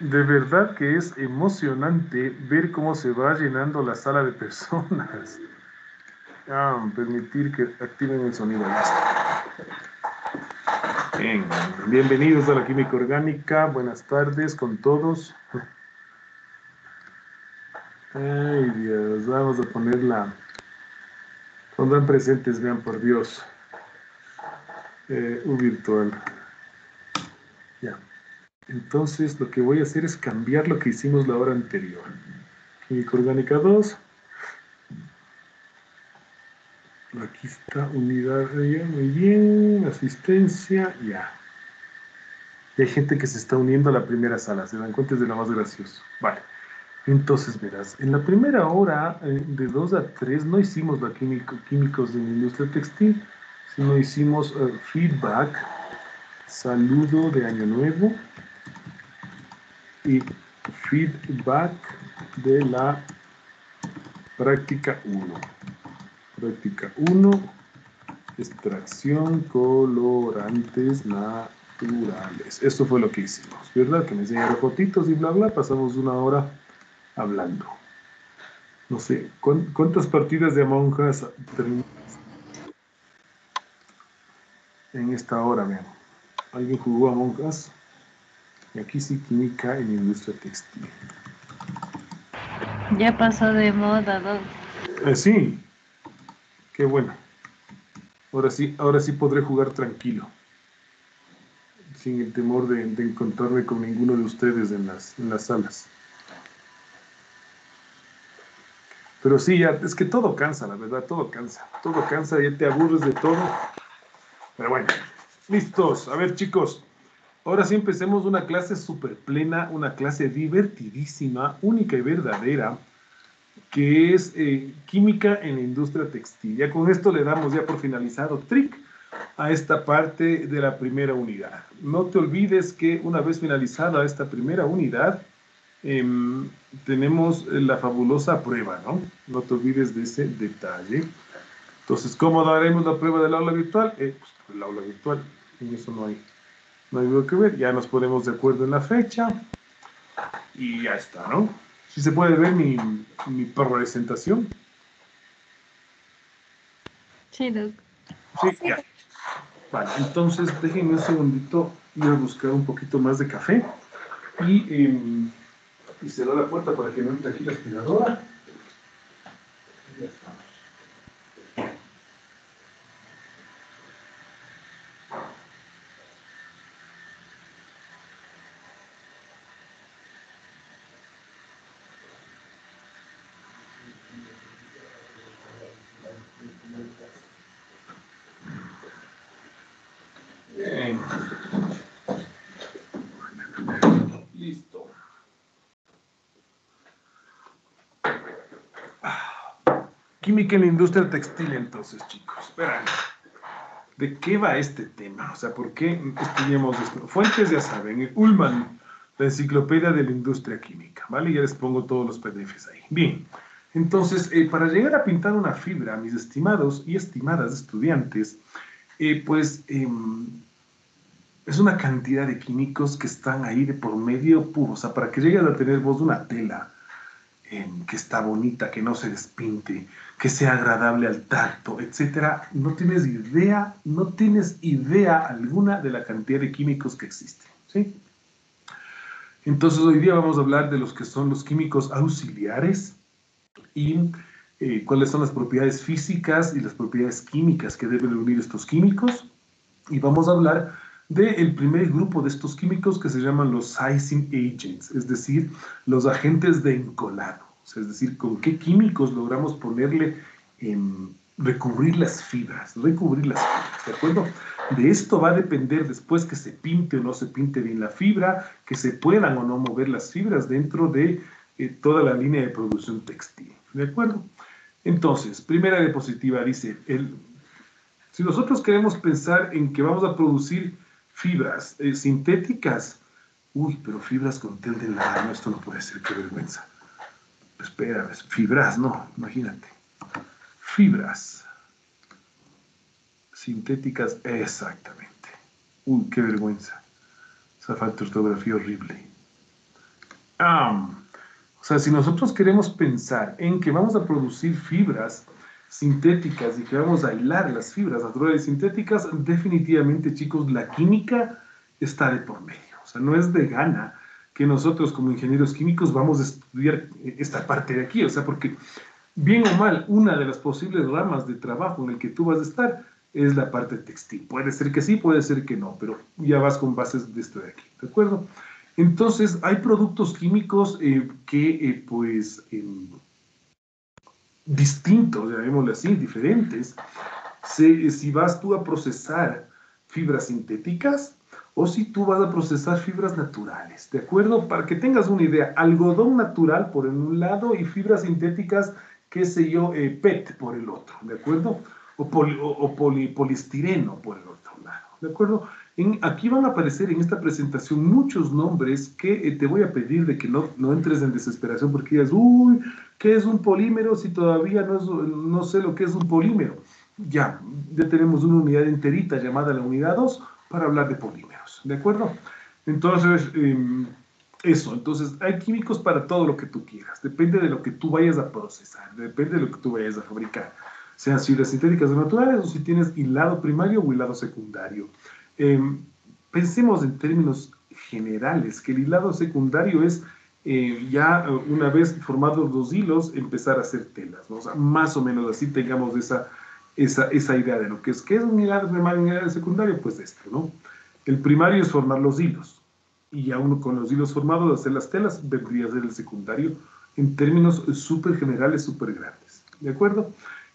de verdad que es emocionante ver cómo se va llenando la sala de personas. Ah, permitir que activen el sonido. Bien, bienvenidos a la Química Orgánica. Buenas tardes con todos. Ay, Dios, vamos a ponerla. Pondrán presentes, vean por Dios. Eh, un virtual. Ya. Entonces, lo que voy a hacer es cambiar lo que hicimos la hora anterior. Química Orgánica 2. Aquí está unidad, muy bien, asistencia, ya. Y hay gente que se está uniendo a la primera sala, se dan cuenta, es de lo más gracioso. Vale, entonces verás, en la primera hora, eh, de 2 a 3, no hicimos la químico, químicos de la industria textil, sino hicimos eh, feedback, saludo de año nuevo y feedback de la práctica 1. Práctica 1, extracción colorantes naturales. Esto fue lo que hicimos, ¿verdad? Que me enseñaron fotitos y bla, bla. Pasamos una hora hablando. No sé, ¿cuántas partidas de Among Us en esta hora, vean? ¿Alguien jugó Among Us? Y aquí sí química en industria textil. Ya pasó de moda, ¿no? Eh, sí, Qué bueno. Ahora sí, ahora sí podré jugar tranquilo. Sin el temor de, encontrarme con ninguno de ustedes en las, en las salas. Pero sí, ya, es que todo cansa, la verdad, todo cansa. Todo cansa, ya te aburres de todo. Pero bueno, listos. A ver, chicos. Ahora sí empecemos una clase súper plena, una clase divertidísima, única y verdadera que es eh, química en la industria textil. Ya con esto le damos ya por finalizado trick a esta parte de la primera unidad. No te olvides que una vez finalizada esta primera unidad, em, tenemos la fabulosa prueba, ¿no? No te olvides de ese detalle. Entonces, ¿cómo daremos la prueba del aula virtual? Eh, pues el aula virtual, en eso no hay, no hay algo que ver. Ya nos ponemos de acuerdo en la fecha y ya está, ¿no? Si se puede ver mi, mi presentación. Sí, Doc. Sí, ya. Vale, entonces déjenme un segundito ir a buscar un poquito más de café y, eh, y cerrar la puerta para que no entre aquí la aspiradora. Ya está. Química en la industria textil, entonces, chicos. Espera. ¿De qué va este tema? O sea, ¿por qué estudiamos esto? Fuentes, ya saben, Ullman, la enciclopedia de la industria química, ¿vale? Ya les pongo todos los PDFs ahí. Bien, entonces, eh, para llegar a pintar una fibra, mis estimados y estimadas estudiantes, eh, pues em, es una cantidad de químicos que están ahí de por medio puro. O sea, para que llegues a tener vos una tela que está bonita, que no se despinte, que sea agradable al tacto, etcétera, no tienes idea, no tienes idea alguna de la cantidad de químicos que existen, ¿sí? Entonces hoy día vamos a hablar de los que son los químicos auxiliares y eh, cuáles son las propiedades físicas y las propiedades químicas que deben unir estos químicos. Y vamos a hablar del primer grupo de estos químicos que se llaman los sizing agents, es decir, los agentes de encolado es decir, con qué químicos logramos ponerle, en recubrir las fibras, recubrir las fibras, ¿de acuerdo? De esto va a depender después que se pinte o no se pinte bien la fibra, que se puedan o no mover las fibras dentro de eh, toda la línea de producción textil, ¿de acuerdo? Entonces, primera diapositiva dice, el, si nosotros queremos pensar en que vamos a producir fibras eh, sintéticas, uy, pero fibras con tel de lana, esto no puede ser, qué vergüenza espera, fibras, no, imagínate. Fibras sintéticas, exactamente. Uy, qué vergüenza. Esa falta de ortografía horrible. o sea, si nosotros queremos pensar en que vamos a producir fibras sintéticas y que vamos a hilar las fibras naturales sintéticas, definitivamente, chicos, la química está de por medio. O sea, no es de gana que nosotros como ingenieros químicos vamos a estudiar esta parte de aquí. O sea, porque bien o mal, una de las posibles ramas de trabajo en el que tú vas a estar es la parte textil. Puede ser que sí, puede ser que no, pero ya vas con bases de esto de aquí, ¿de acuerdo? Entonces, hay productos químicos eh, que, eh, pues, em, distintos, llamémosle así, diferentes. si vas tú a procesar fibras sintéticas o si tú vas a procesar fibras naturales, ¿de acuerdo? Para que tengas una idea, algodón natural por un lado y fibras sintéticas, qué sé yo, eh, PET por el otro, ¿de acuerdo? O, o, poliestireno por el otro lado, ¿de acuerdo? aquí van a aparecer en esta presentación muchos nombres que eh, te voy a pedir de que no, no entres en desesperación porque digas, uy, ¿qué es un polímero si todavía no, sé lo que es un polímero? Ya, ya tenemos una unidad enterita llamada la unidad 2 para hablar de polímeros, ¿de acuerdo? Entonces, em, eso, entonces hay químicos para todo lo que tú quieras, depende de lo que tú vayas a procesar, depende de lo que tú vayas a fabricar, sean fibras sintéticas o naturales o si tienes hilado primario o hilado secundario. Em, pensemos en términos generales, que el hilado secundario es eh, ya eh, una vez formados los hilos, empezar a hacer telas, ¿no? más o menos así tengamos esa, esa, esa idea de lo que es, ¿qué es un hilado primario y un hilado secundario? Pues esto, ¿no? El primario es formar los hilos, y ya uno con los hilos formados, hacer las telas, vendría a ser el secundario, en términos súper generales, súper grandes, ¿de acuerdo?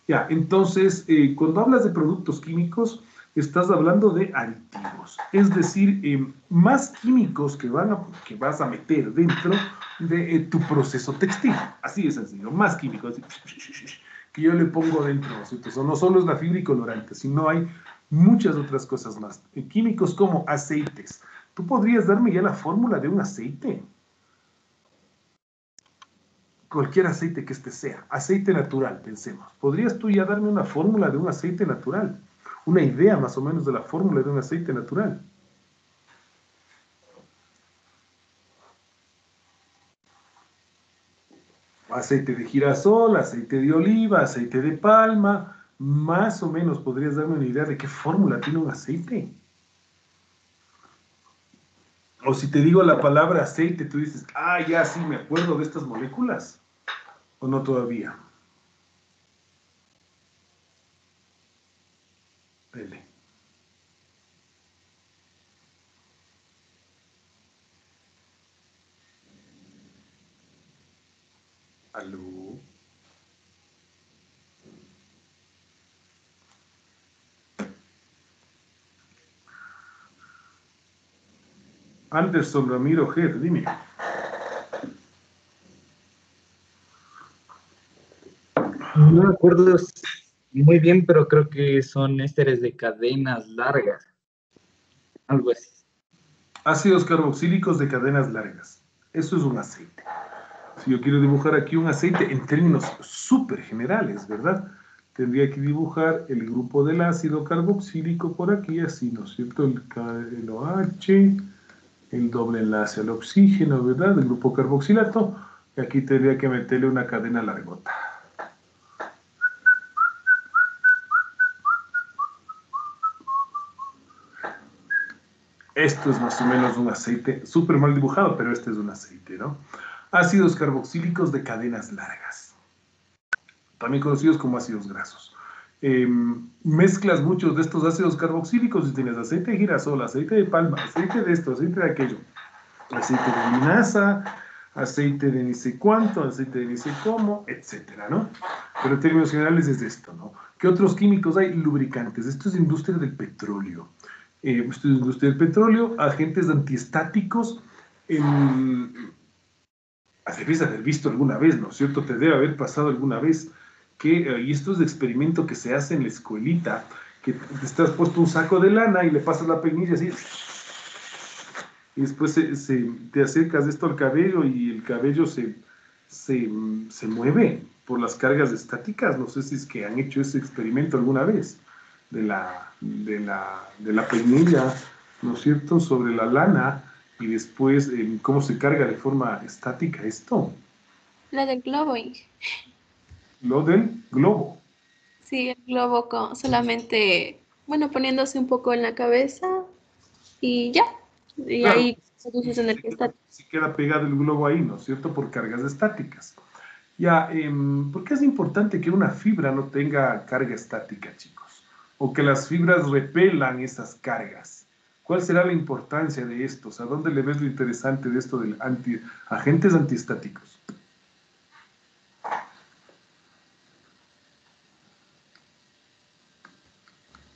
Ya, entonces, eh, cuando hablas de productos químicos, estás hablando de aditivos, es decir, eh, más químicos que, vas a meter dentro de eh, tu proceso textil. Así de sencillo, más químicos que yo le pongo dentro. Entonces, no solo es la fibra y colorante, sino hay muchas otras cosas más. Eh, químicos como aceites. ¿Tú podrías darme ya la fórmula de un aceite? Cualquier aceite que este sea. Aceite natural, pensemos. ¿Podrías tú ya darme una fórmula de un aceite natural? Una idea más o menos de la fórmula de un aceite natural. Aceite de girasol, aceite de oliva, aceite de palma, más o menos podrías darme una idea de qué fórmula tiene un aceite. O si te digo la palabra aceite, tú dices, ah, ya sí, me acuerdo de estas moléculas. ¿O no todavía? Aló. Anderson Ramiro Ger, dime. No me acuerdo muy bien, pero creo que son ésteres de cadenas largas. Algo así. Ácidos carboxílicos de cadenas largas. Eso es un aceite. Si yo quiero dibujar aquí un aceite en términos súper generales, ¿verdad? Tendría que dibujar el grupo del ácido carboxílico por aquí, así, ¿no es cierto? El, el OH, el doble enlace al oxígeno, ¿verdad? El grupo carboxilato. Y aquí tendría que meterle una cadena largota. Esto es más o menos un aceite, súper mal dibujado, pero este es un aceite, ¿no? Ácidos carboxílicos de cadenas largas, también conocidos como ácidos grasos. Em, mezclas muchos de estos ácidos carboxílicos y tienes aceite de girasol, aceite de palma, aceite de esto, aceite de aquello, aceite de linaza, aceite de ni sé cuánto, aceite de ni sé cómo, etcétera, ¿no? Pero en términos generales es esto, ¿no? ¿Qué otros químicos hay? Lubricantes. Esto es industria del petróleo eh, industria del petróleo, agentes antiestáticos, debes haber visto alguna vez, ¿no es cierto? Te debe haber pasado alguna vez que, eh, y esto es de experimento que se hace en la escuelita, que te estás puesto un saco de lana y le pasas la peinilla así, y después se, te acercas esto al cabello y el cabello se, se, se mueve por las cargas estáticas. No sé si es que han hecho ese experimento alguna vez de la, de la, de la peinilla, ¿no es cierto?, sobre la lana y después em, cómo se carga de forma estática esto. La del globo. Lo del globo. Sí, el globo con solamente, bueno, poniéndose un poco en la cabeza y ya. Y ahí produces energía estática. Si queda pegado el globo ahí, ¿no es cierto? Por cargas estáticas. Ya, eh, ¿por qué es importante que una fibra no tenga carga estática, chicos? O que las fibras repelan esas cargas. ¿Cuál será la importancia de esto? ¿A dónde le ves lo interesante de esto de anti, agentes antiestáticos?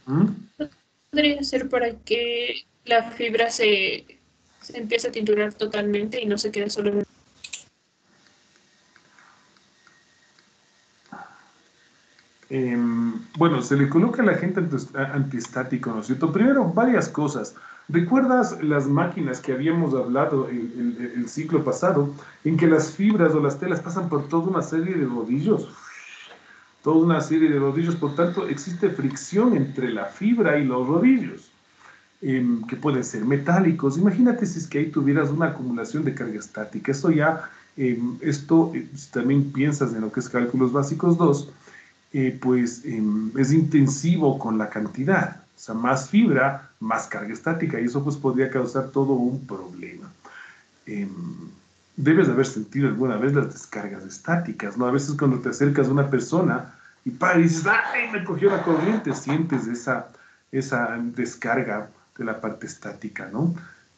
¿Mm? Podría ser para que la fibra se, se empiece a tinturar totalmente y no se quede solo en Em, bueno, se le coloca el agente antiestático, ¿no es cierto? Primero, varias cosas. ¿Recuerdas las máquinas que habíamos hablado el, el, ciclo pasado, en que las fibras o las telas pasan por toda una serie de rodillos? Toda una serie de rodillos, por tanto, existe fricción entre la fibra y los rodillos, em, que pueden ser metálicos. Imagínate si es que ahí tuvieras una acumulación de carga estática. Ya, em, esto, eh, si también piensas en lo que es cálculos básicos 2, eh, pues em, es intensivo con la cantidad. O sea, más fibra, más carga estática, y eso pues podría causar todo un problema. Em, debes de haber sentido alguna vez las descargas estáticas, ¿no? A veces cuando te acercas a una persona y, pa, dices, ¡ay, me cogió la corriente! Sientes esa, esa descarga de la parte estática, ¿no?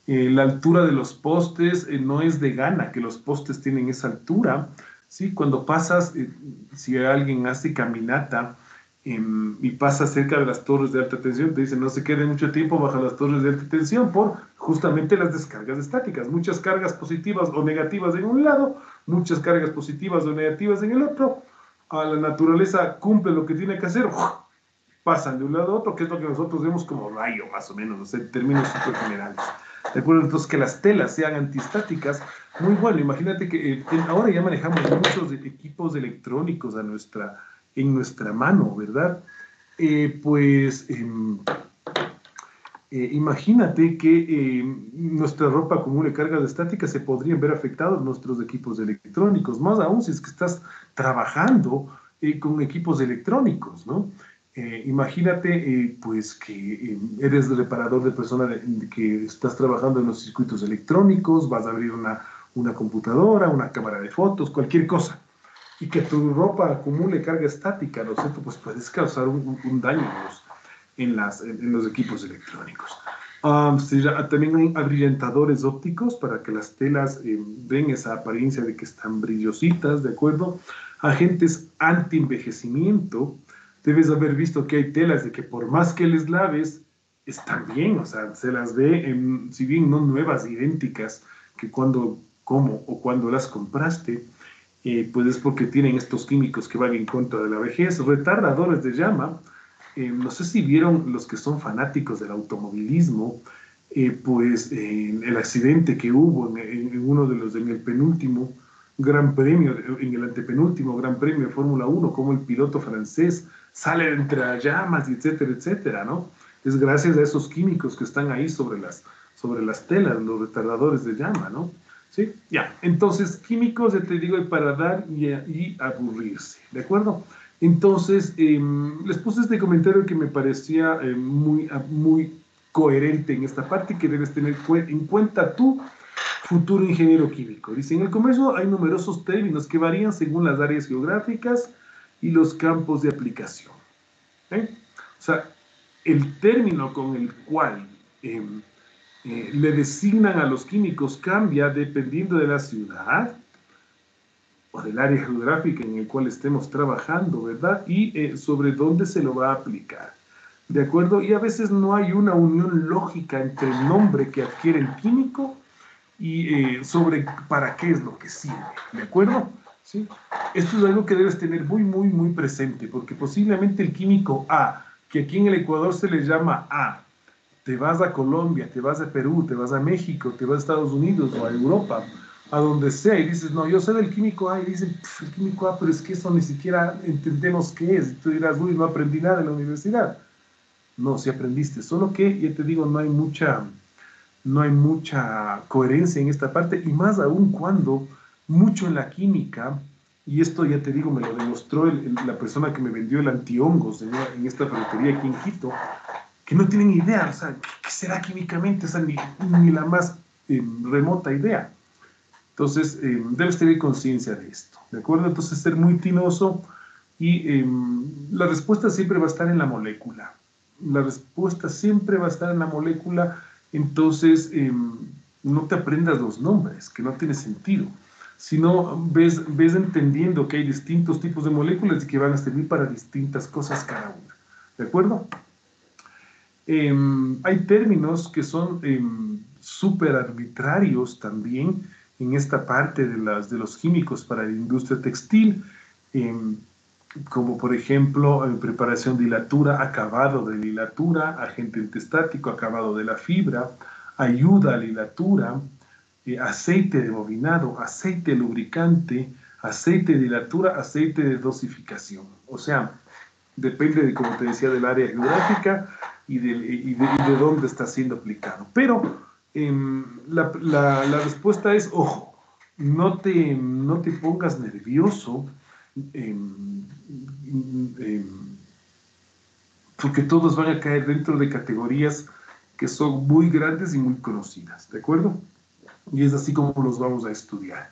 Eh, la altura de los postes eh, no es de gana, que los postes tienen esa altura, ¿sí? Cuando pasas, eh, si alguien hace caminata em, y pasa cerca de las torres de alta tensión, te dicen no se quede mucho tiempo bajo las torres de alta tensión por justamente las descargas estáticas. Muchas cargas positivas o negativas en un lado, muchas cargas positivas o negativas en el otro. A la naturaleza cumple lo que tiene que hacer, pasan de un lado a otro, que es lo que nosotros vemos como rayo, más o menos, en términos super generales. ¿De acuerdo? Entonces, que las telas sean antiestáticas, muy bueno. Imagínate que eh, ahora ya manejamos muchos equipos electrónicos a nuestra, en nuestra mano, ¿verdad? Eh, pues em, eh, imagínate que em, nuestra ropa acumule cargas estáticas, se podrían ver afectados nuestros equipos electrónicos, más aún si es que estás trabajando con equipos electrónicos, ¿no? Eh, imagínate eh, pues que eh, eres reparador de persona que estás trabajando en los circuitos electrónicos, vas a abrir una, una computadora, una cámara de fotos, cualquier cosa, y que tu ropa acumule carga estática, ¿no es cierto? Pues puedes causar un, daño en los, en, las, en los equipos electrónicos. Um, también hay abrillantadores ópticos para que las telas den esa apariencia de que están brillositas, ¿de acuerdo? Agentes anti-envejecimiento, debes haber visto que hay telas de que por más que les laves, están bien, o sea, se las ve, en, si bien no nuevas, idénticas, que cuando, como o cuando las compraste, eh, pues es porque tienen estos químicos que van en contra de la vejez, retardadores de llama, eh, no sé si vieron los que son fanáticos del automovilismo, eh, pues el accidente que hubo en, uno de los, en el penúltimo gran premio, en el antepenúltimo gran premio de Fórmula 1, como el piloto francés sale entre las llamas, etcétera, etcétera, ¿no? Es gracias a esos químicos que están ahí sobre las, sobre las telas, los retardadores de llama, ¿no? ¿Sí? Ya, entonces, químicos, ya te digo, para dar y, aburrirse, ¿de acuerdo? Entonces, em, les puse este comentario que me parecía eh, muy, muy coherente en esta parte que debes tener en cuenta tú, futuro ingeniero químico. Dice, en el comercio hay numerosos términos que varían según las áreas geográficas, y los campos de aplicación. ¿eh? O sea, el término con el cual em, eh, le designan a los químicos cambia dependiendo de la ciudad o del área geográfica en el cual estemos trabajando, ¿verdad? Y eh, sobre dónde se lo va a aplicar. ¿De acuerdo? Y a veces no hay una unión lógica entre el nombre que adquiere el químico y sobre para qué es lo que sirve. ¿De acuerdo? ¿Sí? Esto es algo que debes tener muy, muy, muy presente, porque posiblemente el químico A, que aquí en el Ecuador se le llama A, te vas a Colombia, te vas a Perú, te vas a México, te vas a Estados Unidos o a Europa, a donde sea, y dices, no, yo soy del químico A, y dicen, el químico A, pero es que eso ni siquiera entendemos qué es. Y tú dirás, uy, no aprendí nada en la universidad. No, sí aprendiste, solo que, ya te digo, no hay mucha, no hay mucha coherencia en esta parte, y más aún cuando mucho en la química, y esto ya te digo, me lo demostró la persona que me vendió el antihongos en, en esta ferretería aquí en Quito, que no tienen idea, o sea, ¿qué, será químicamente? O sea, ni, ni la más eh, remota idea. Entonces, eh, debes tener conciencia de esto, ¿de acuerdo? Entonces, ser muy tinoso y eh, la respuesta siempre va a estar en la molécula. La respuesta siempre va a estar en la molécula, entonces no te aprendas los nombres, que no tiene sentido, sino ves, ves entendiendo que hay distintos tipos de moléculas y que van a servir para distintas cosas cada una, ¿de acuerdo? Em, hay términos que son em, súper arbitrarios también en esta parte de, las, de los químicos para la industria textil, em, como por ejemplo preparación de hilatura, acabado de la hilatura, agente intestático, acabado de la fibra, ayuda a la hilatura, eh, aceite de bobinado, aceite lubricante, aceite de hilatura, aceite de dosificación. O sea, depende de, como te decía, del área geográfica, y de, dónde está siendo aplicado. Pero em, la, respuesta es, ojo, no te, no te pongas nervioso em, em, porque todos van a caer dentro de categorías que son muy grandes y muy conocidas, ¿de acuerdo? Y es así como los vamos a estudiar.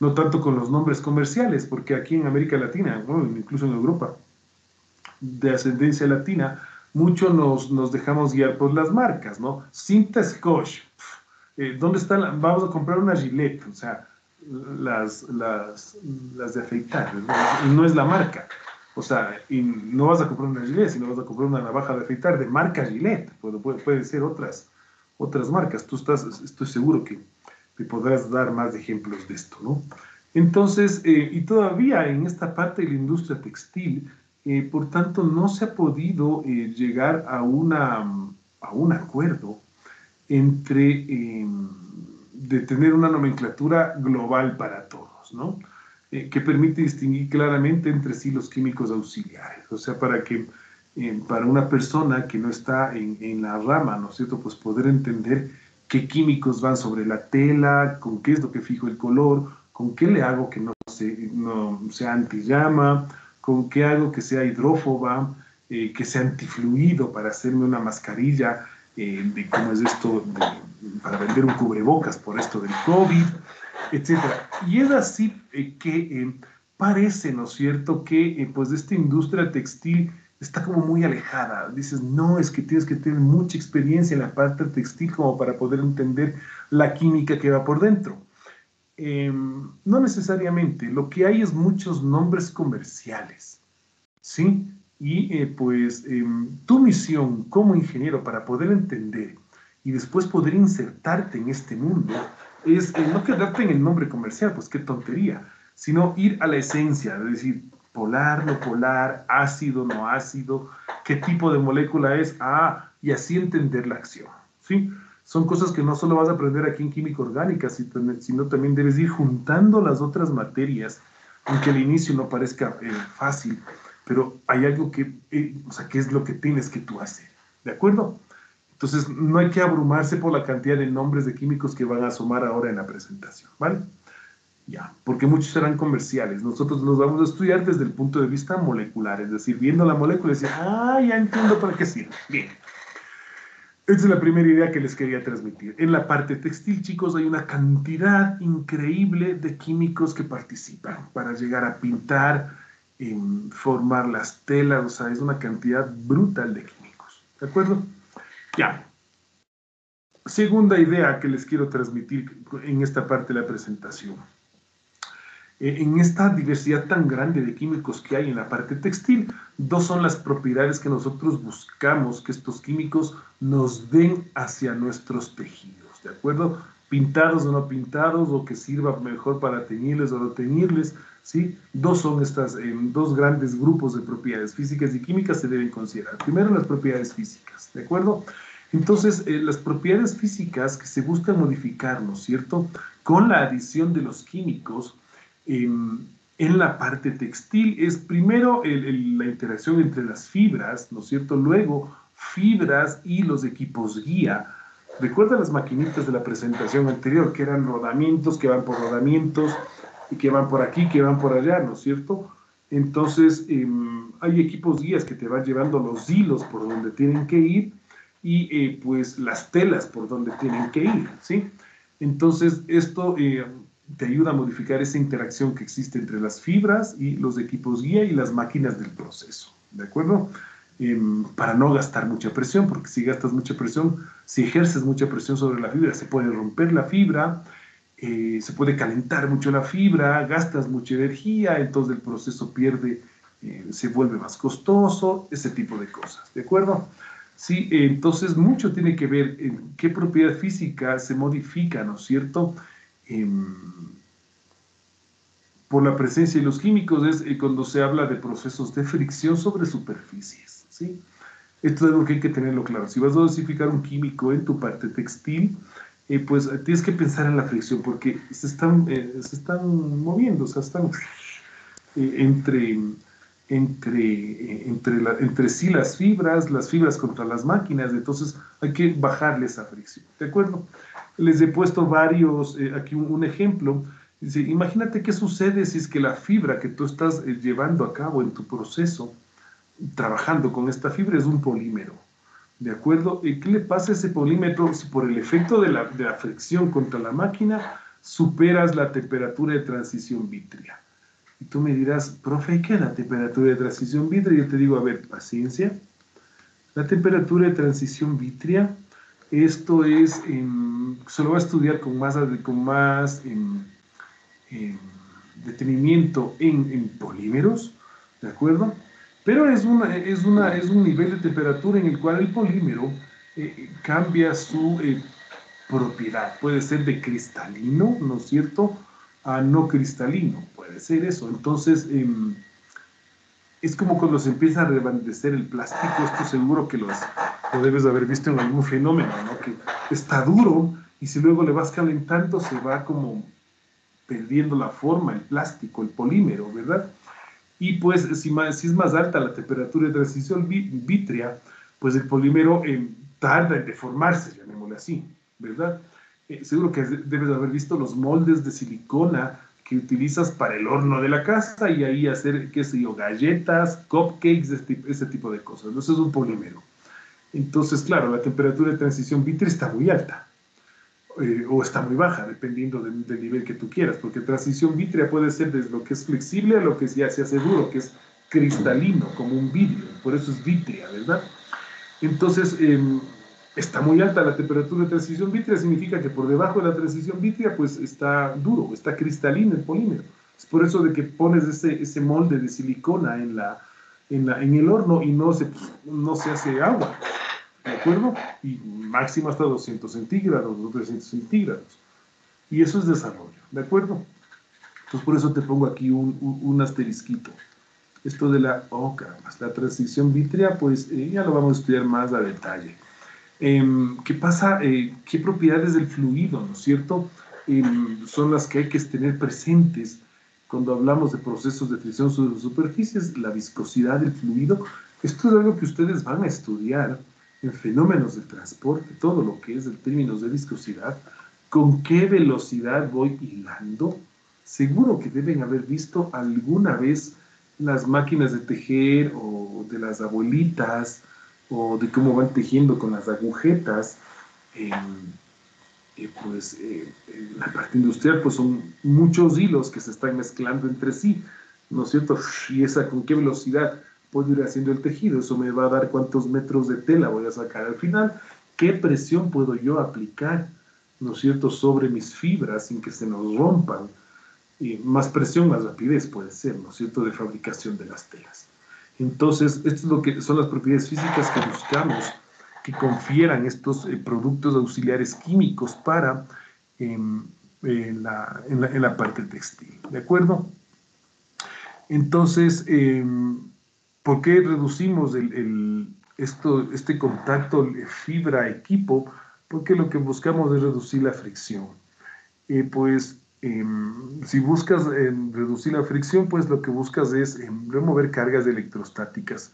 No tanto con los nombres comerciales, porque aquí en América Latina, incluso en Europa, de ascendencia latina, mucho nos, nos, dejamos guiar por las marcas, ¿no? Cinta Scotch, eh, ¿dónde están? Vamos a comprar una Gillette, o sea, las, las, las de afeitar, ¿no? no es la marca. O sea, y no vas a comprar una Gillette, sino vas a comprar una navaja de afeitar de marca Gillette. Puede, puede, puede ser otras, otras marcas. Tú estás, estoy seguro que te podrás dar más ejemplos de esto, ¿no? Entonces, eh, y todavía en esta parte de la industria textil, eh, por tanto, no se ha podido eh, llegar a, una, a un acuerdo entre em, de tener una nomenclatura global para todos, ¿no? Eh, que permite distinguir claramente entre sí los químicos auxiliares. O sea, para que em, para una persona que no está en, en, la rama, ¿no es cierto? Pues poder entender qué químicos van sobre la tela, con qué es lo que fijo el color, con qué le hago que no, se, no sea con qué hago que sea hidrófoba, eh, que sea antifluido para hacerme una mascarilla, eh, de cómo es esto, para vender un cubrebocas por esto del COVID, etc. Y es así eh, que parece, ¿no es cierto?, que pues esta industria textil está como muy alejada. Dices, no, es que tienes que tener mucha experiencia en la parte textil como para poder entender la química que va por dentro. Em, no necesariamente, lo que hay es muchos nombres comerciales, ¿sí? Y eh, pues em, tu misión como ingeniero para poder entender y después poder insertarte en este mundo es eh, no quedarte en el nombre comercial, pues qué tontería, sino ir a la esencia, es decir, polar, no polar, ácido, no ácido, qué tipo de molécula es, ah, y así entender la acción, ¿sí? son cosas que no solo vas a aprender aquí en química orgánica, sino también debes ir juntando las otras materias, aunque al inicio no parezca eh, fácil, pero hay algo que, eh, o sea, que es lo que tienes que tú hacer, ¿de acuerdo? Entonces, no hay que abrumarse por la cantidad de nombres de químicos que van a asomar ahora en la presentación, ¿vale? Ya, porque muchos serán comerciales. Nosotros los vamos a estudiar desde el punto de vista molecular, es decir, viendo la molécula y decir, ah, ya entiendo para qué sirve. Bien. Esta es la primera idea que les quería transmitir. En la parte textil, chicos, hay una cantidad increíble de químicos que participan para llegar a pintar, en formar las telas, o sea, es una cantidad brutal de químicos. ¿De acuerdo? Ya. Segunda idea que les quiero transmitir en esta parte de la presentación. Eh, en esta diversidad tan grande de químicos que hay en la parte textil, dos son las propiedades que nosotros buscamos que estos químicos nos den hacia nuestros tejidos, ¿de acuerdo? Pintados o no pintados, o que sirva mejor para teñirles o no teñirles, ¿sí? Dos son estas, eh, dos grandes grupos de propiedades físicas y químicas se deben considerar. Primero las propiedades físicas, ¿de acuerdo? Entonces, eh, las propiedades físicas que se buscan modificar, ¿no es cierto? Con la adición de los químicos, en la parte textil es primero la interacción entre las fibras, ¿no es cierto? Luego, fibras y los equipos guía Recuerda las maquinitas de la presentación anterior, que eran rodamientos, que van por rodamientos, y que van por aquí, que van por allá, ¿no es cierto? Entonces, em, hay equipos guías que te van llevando los hilos por donde tienen que ir y eh, pues las telas por donde tienen que ir, ¿sí? Entonces, esto eh, te ayuda a modificar esa interacción que existe entre las fibras y los equipos guía y las máquinas del proceso, ¿de acuerdo? Em, para no gastar mucha presión, porque si gastas mucha presión, si ejerces mucha presión sobre la fibra, se puede romper la fibra, eh, se puede calentar mucho la fibra, gastas mucha energía, entonces el proceso pierde, eh, se vuelve más costoso, ese tipo de cosas, ¿de acuerdo? Sí, entonces mucho tiene que ver en qué propiedad física se modifica, ¿no es cierto? Em, por la presencia de los químicos es eh, cuando se habla de procesos de fricción sobre superficies, ¿sí? Esto es algo que hay que tenerlo claro. Si vas a dosificar un químico en tu parte textil, eh, pues tienes que pensar en la fricción porque se están, eh, se están moviendo, o sea, están entre, entre, entre, entre sí las fibras, las fibras contra las máquinas, entonces hay que bajarle esa fricción, ¿de acuerdo? Les he puesto varios, eh, aquí un, ejemplo. Imagínate qué sucede si es que la fibra que tú estás eh, llevando a cabo en tu proceso, trabajando con esta fibra, es un polímero. ¿De acuerdo? ¿Y qué le pasa a ese polímero si por el efecto de la, fricción contra la máquina superas la temperatura de transición vítrea? Y tú me dirás, profe, ¿qué es la temperatura de transición vítrea? Y yo te digo, a ver, paciencia. La temperatura de transición vítrea esto es, se lo va a estudiar con más, con más detenimiento en, polímeros, ¿de acuerdo? Pero es, es, una, es un nivel de temperatura en el cual el polímero eh, cambia su eh, propiedad. Puede ser de cristalino, ¿no es cierto?, a no cristalino, puede ser eso. Entonces, em, es como cuando se empieza a rebandecer el plástico, esto seguro que lo, lo debes haber visto en algún fenómeno, ¿no? Que está duro y si luego le vas calentando se va como perdiendo la forma, el plástico, el polímero, ¿verdad? Y pues si, más, si es más alta la temperatura de transición vítrea, pues el polímero eh, tarda en deformarse, llamémosle así, ¿verdad? Eh, seguro que debes haber visto los moldes de silicona que utilizas para el horno de la casa y ahí hacer, qué sé yo, galletas, cupcakes, ese tipo, de cosas. Eso es un polímero. Entonces, claro, la temperatura de transición vitrea está muy alta eh, o está muy baja, dependiendo del, nivel que tú quieras, porque transición vítrea puede ser desde lo que es flexible a lo que ya se hace duro, que es cristalino, como un vidrio, por eso es vitrea, ¿verdad? Entonces, em, está muy alta la temperatura de transición vítrea, significa que por debajo de la transición vítrea pues está duro, está cristalino el polímero. Es por eso de que pones ese, molde de silicona en, el horno y no se, no hace agua, ¿de acuerdo? Y máximo hasta 200 centígrados o 300 centígrados. Y eso es desarrollo, ¿de acuerdo? Entonces por eso te pongo aquí un, un, asterisquito. Esto de la, oh la transición vítrea, pues eh, ya lo vamos a estudiar más a detalle. Em, ¿Qué pasa? Eh, ¿Qué propiedades del fluido, no es cierto? Em, son las que hay que tener presentes cuando hablamos de procesos de fricción sobre superficies, la viscosidad del fluido. Esto es algo que ustedes van a estudiar en fenómenos de transporte, todo lo que es en términos de viscosidad, con qué velocidad voy hilando. Seguro que deben haber visto alguna vez las máquinas de tejer o de las abuelitas, o de cómo van tejiendo con las agujetas, eh, pues en la parte industrial pues son muchos hilos que se están mezclando entre sí, ¿no es cierto? Y esa con qué velocidad puedo ir haciendo el tejido, eso me va a dar cuántos metros de tela voy a sacar al final, qué presión puedo yo aplicar, ¿no es cierto?, sobre mis fibras sin que se nos rompan. Y más presión, más rapidez puede ser, ¿no es cierto?, de fabricación de las telas. Entonces, esto es son las propiedades físicas que buscamos que confieran estos eh, productos auxiliares químicos para em, en, la, en, la, parte textil. ¿De acuerdo? Entonces, em, ¿por qué reducimos el, esto, este contacto fibra-equipo? Porque lo que buscamos es reducir la fricción. Eh, pues Em, si buscas reducir la fricción, pues lo que buscas es em, remover cargas electrostáticas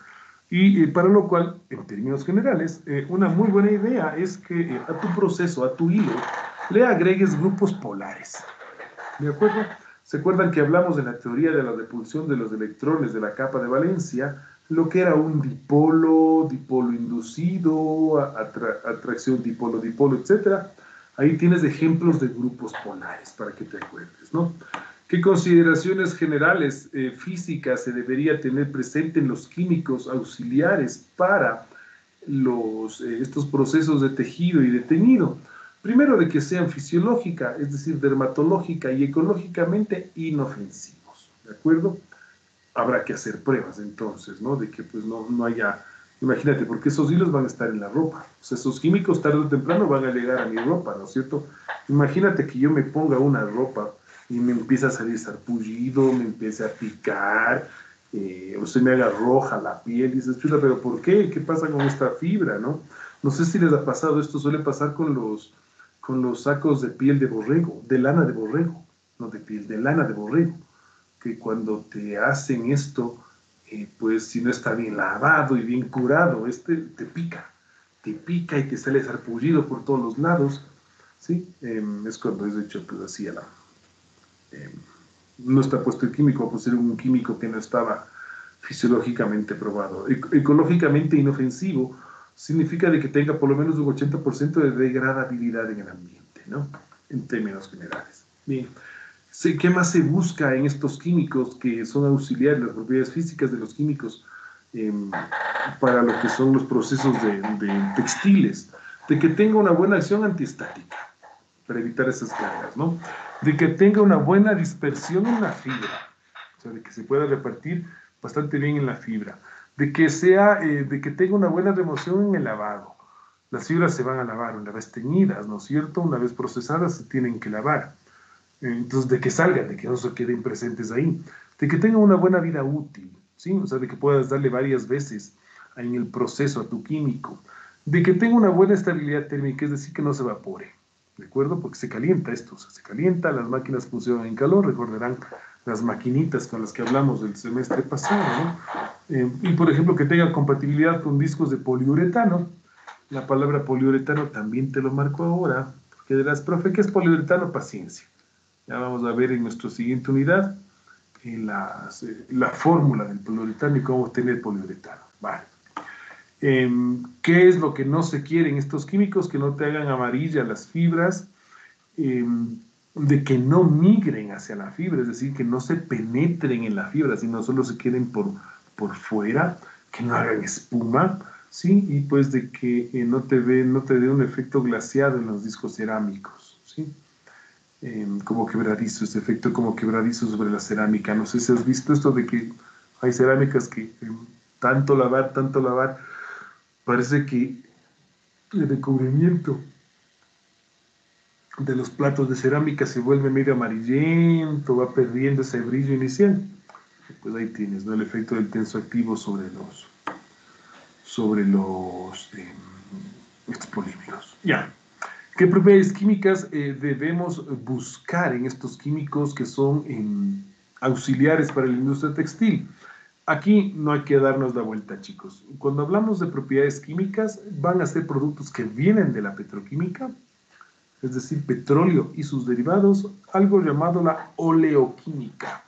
Y para lo cual, en términos generales, una muy buena idea es que a tu proceso, a tu hilo, le agregues grupos polares. ¿De acuerdo? ¿Se acuerdan que hablamos de la teoría de la repulsión de los electrones de la capa de valencia? Lo que era un dipolo, dipolo inducido, atracción dipolo-dipolo, etc. Ahí tienes ejemplos de grupos polares para que te acuerdes, ¿no? ¿Qué consideraciones generales eh, físicas se debería tener presente en los químicos auxiliares para los, eh, estos procesos de tejido y de teñido? Primero, de que sean fisiológica, es decir, dermatológica y ecológicamente inofensivos, ¿de acuerdo? Habrá que hacer pruebas entonces, ¿no? De que pues no, no haya, imagínate, porque esos hilos van a estar en la ropa, o sea, esos químicos tarde o temprano van a llegar a mi ropa, ¿no es cierto? Imagínate que yo me ponga una ropa y me empieza a salir sarpullido, me empiece a picar, eh, o se me haga roja la piel, y dices, chuta, pero ¿por qué? ¿Qué pasa con esta fibra, no? No sé si les ha pasado, esto suele pasar con los con los sacos de piel de borrego, de lana de borrego, no de piel, de lana de borrego, que cuando te hacen esto, eh, pues si no está bien lavado y bien curado, este te pica, te pica y te sale sarpullido por todos los lados, ¿sí? Em, es cuando es hecho pues así la... Em, no está puesto el químico, pues era un químico que no estaba fisiológicamente probado. ecológicamente inofensivo, significa de que tenga por lo menos un 80% de degradabilidad en el ambiente, ¿no? En términos generales. Bien. ¿Qué más se busca en estos químicos que son auxiliares, las propiedades físicas de los químicos em, para lo que son los procesos de, textiles? De que tenga una buena acción antiestática para evitar esas cargas, ¿no? De que tenga una buena dispersión en la fibra, o sea, de que se pueda repartir bastante bien en la fibra de que, sea, eh, de que tenga una buena remoción en el lavado. Las fibras se van a lavar una vez teñidas, ¿no es cierto? Una vez procesadas se tienen que lavar. Entonces, de que salgan, de que no se queden presentes ahí. De que tenga una buena vida útil, ¿sí? O sea, de que puedas darle varias veces en el proceso a tu químico. De que tenga una buena estabilidad térmica, es decir, que no se evapore. ¿De acuerdo? Porque se calienta esto, se calienta, las máquinas funcionan en calor, recordarán las maquinitas con las que hablamos del semestre pasado, ¿no? Eh, y por ejemplo que tenga compatibilidad con discos de poliuretano. La palabra poliuretano también te lo marco ahora, porque dirás, profe, ¿qué es poliuretano? Paciencia. Ya vamos a ver en nuestra siguiente unidad eh, la fórmula del poliuretano y cómo obtener poliuretano. Vale. Em, ¿Qué es lo que no se quiere en estos químicos? Que no te hagan amarillas las fibras. Em, de que no migren hacia la fibra, es decir, que no se penetren en la fibra, sino solo se queden por, por fuera, que no hagan espuma, ¿sí? Y pues de que eh, no, te no te dé un efecto glaciado en los discos cerámicos, ¿sí? Em, como quebradizo, este efecto como quebradizo sobre la cerámica. No sé si has visto esto de que hay cerámicas que em, tanto lavar, tanto lavar, parece que el recubrimiento de los platos de cerámica se vuelve medio amarillento, va perdiendo ese brillo inicial. Pues ahí tienes ¿no? el efecto del tenso activo sobre los, sobre los eh, polímeros. Ya. ¿Qué propiedades químicas eh, debemos buscar en estos químicos que son em, auxiliares para la industria textil? Aquí no hay que darnos la vuelta, chicos. Cuando hablamos de propiedades químicas, van a ser productos que vienen de la petroquímica, es decir, petróleo y sus derivados, algo llamado la oleoquímica.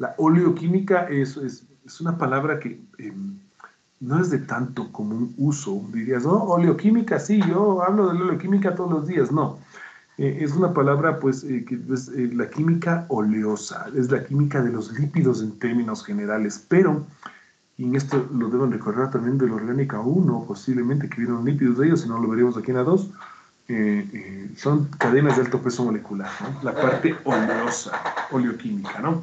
La oleoquímica es, una palabra que em, no es de tanto común uso. Dirías, no, oleoquímica, sí, yo hablo de la oleoquímica todos los días. No, eh, es una palabra, pues, eh, que es eh, la química oleosa, es la química de los lípidos en términos generales, pero, y en esto lo deben recordar también de la orgánica 1, posiblemente que vieron lípidos de ellos, si no lo veremos aquí en la 2, eh, eh, son cadenas de alto peso molecular, la parte oleosa, oleoquímica. ¿no?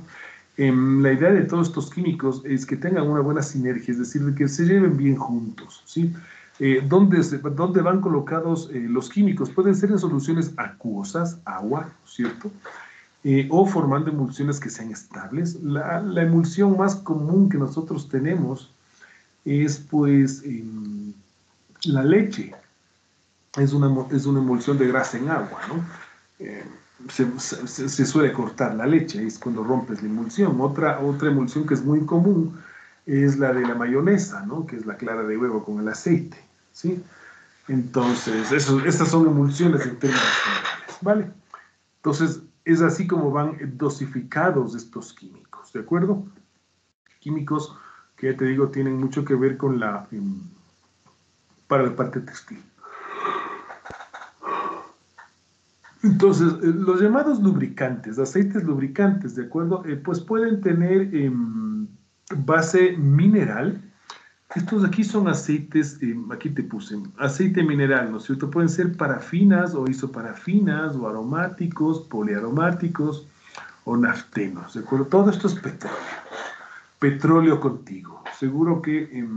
Em, la idea de todos estos químicos es que tengan una buena sinergia, es decir, que se lleven bien juntos. ¿sí? Eh, ¿dónde, ¿dónde, van colocados los químicos? Pueden ser en soluciones acuosas, agua, ¿cierto? o formando emulsiones que sean estables. La, la, emulsión más común que nosotros tenemos es pues em, la leche es una, es una emulsión de grasa en agua, ¿no? Se, suele cortar la leche, es cuando rompes la emulsión. Otra, otra emulsión que es muy común es la de la mayonesa, ¿no? Que es la clara de huevo con el aceite, ¿sí? Entonces, eso, estas son emulsiones en términos generales, ¿vale? Entonces, es así como van dosificados estos químicos, ¿de acuerdo? Químicos que ya te digo tienen mucho que ver con la, em, para la parte textil. Entonces, eh, los llamados lubricantes, aceites lubricantes, ¿de acuerdo? Eh, pues pueden tener em, base mineral. Estos aquí son aceites, em, aquí te puse, aceite mineral, ¿no es cierto? Pueden ser parafinas o isoparafinas o aromáticos, poliaromáticos o naftenos, ¿de acuerdo? Todo esto es petróleo. Petróleo contigo. Seguro que eh,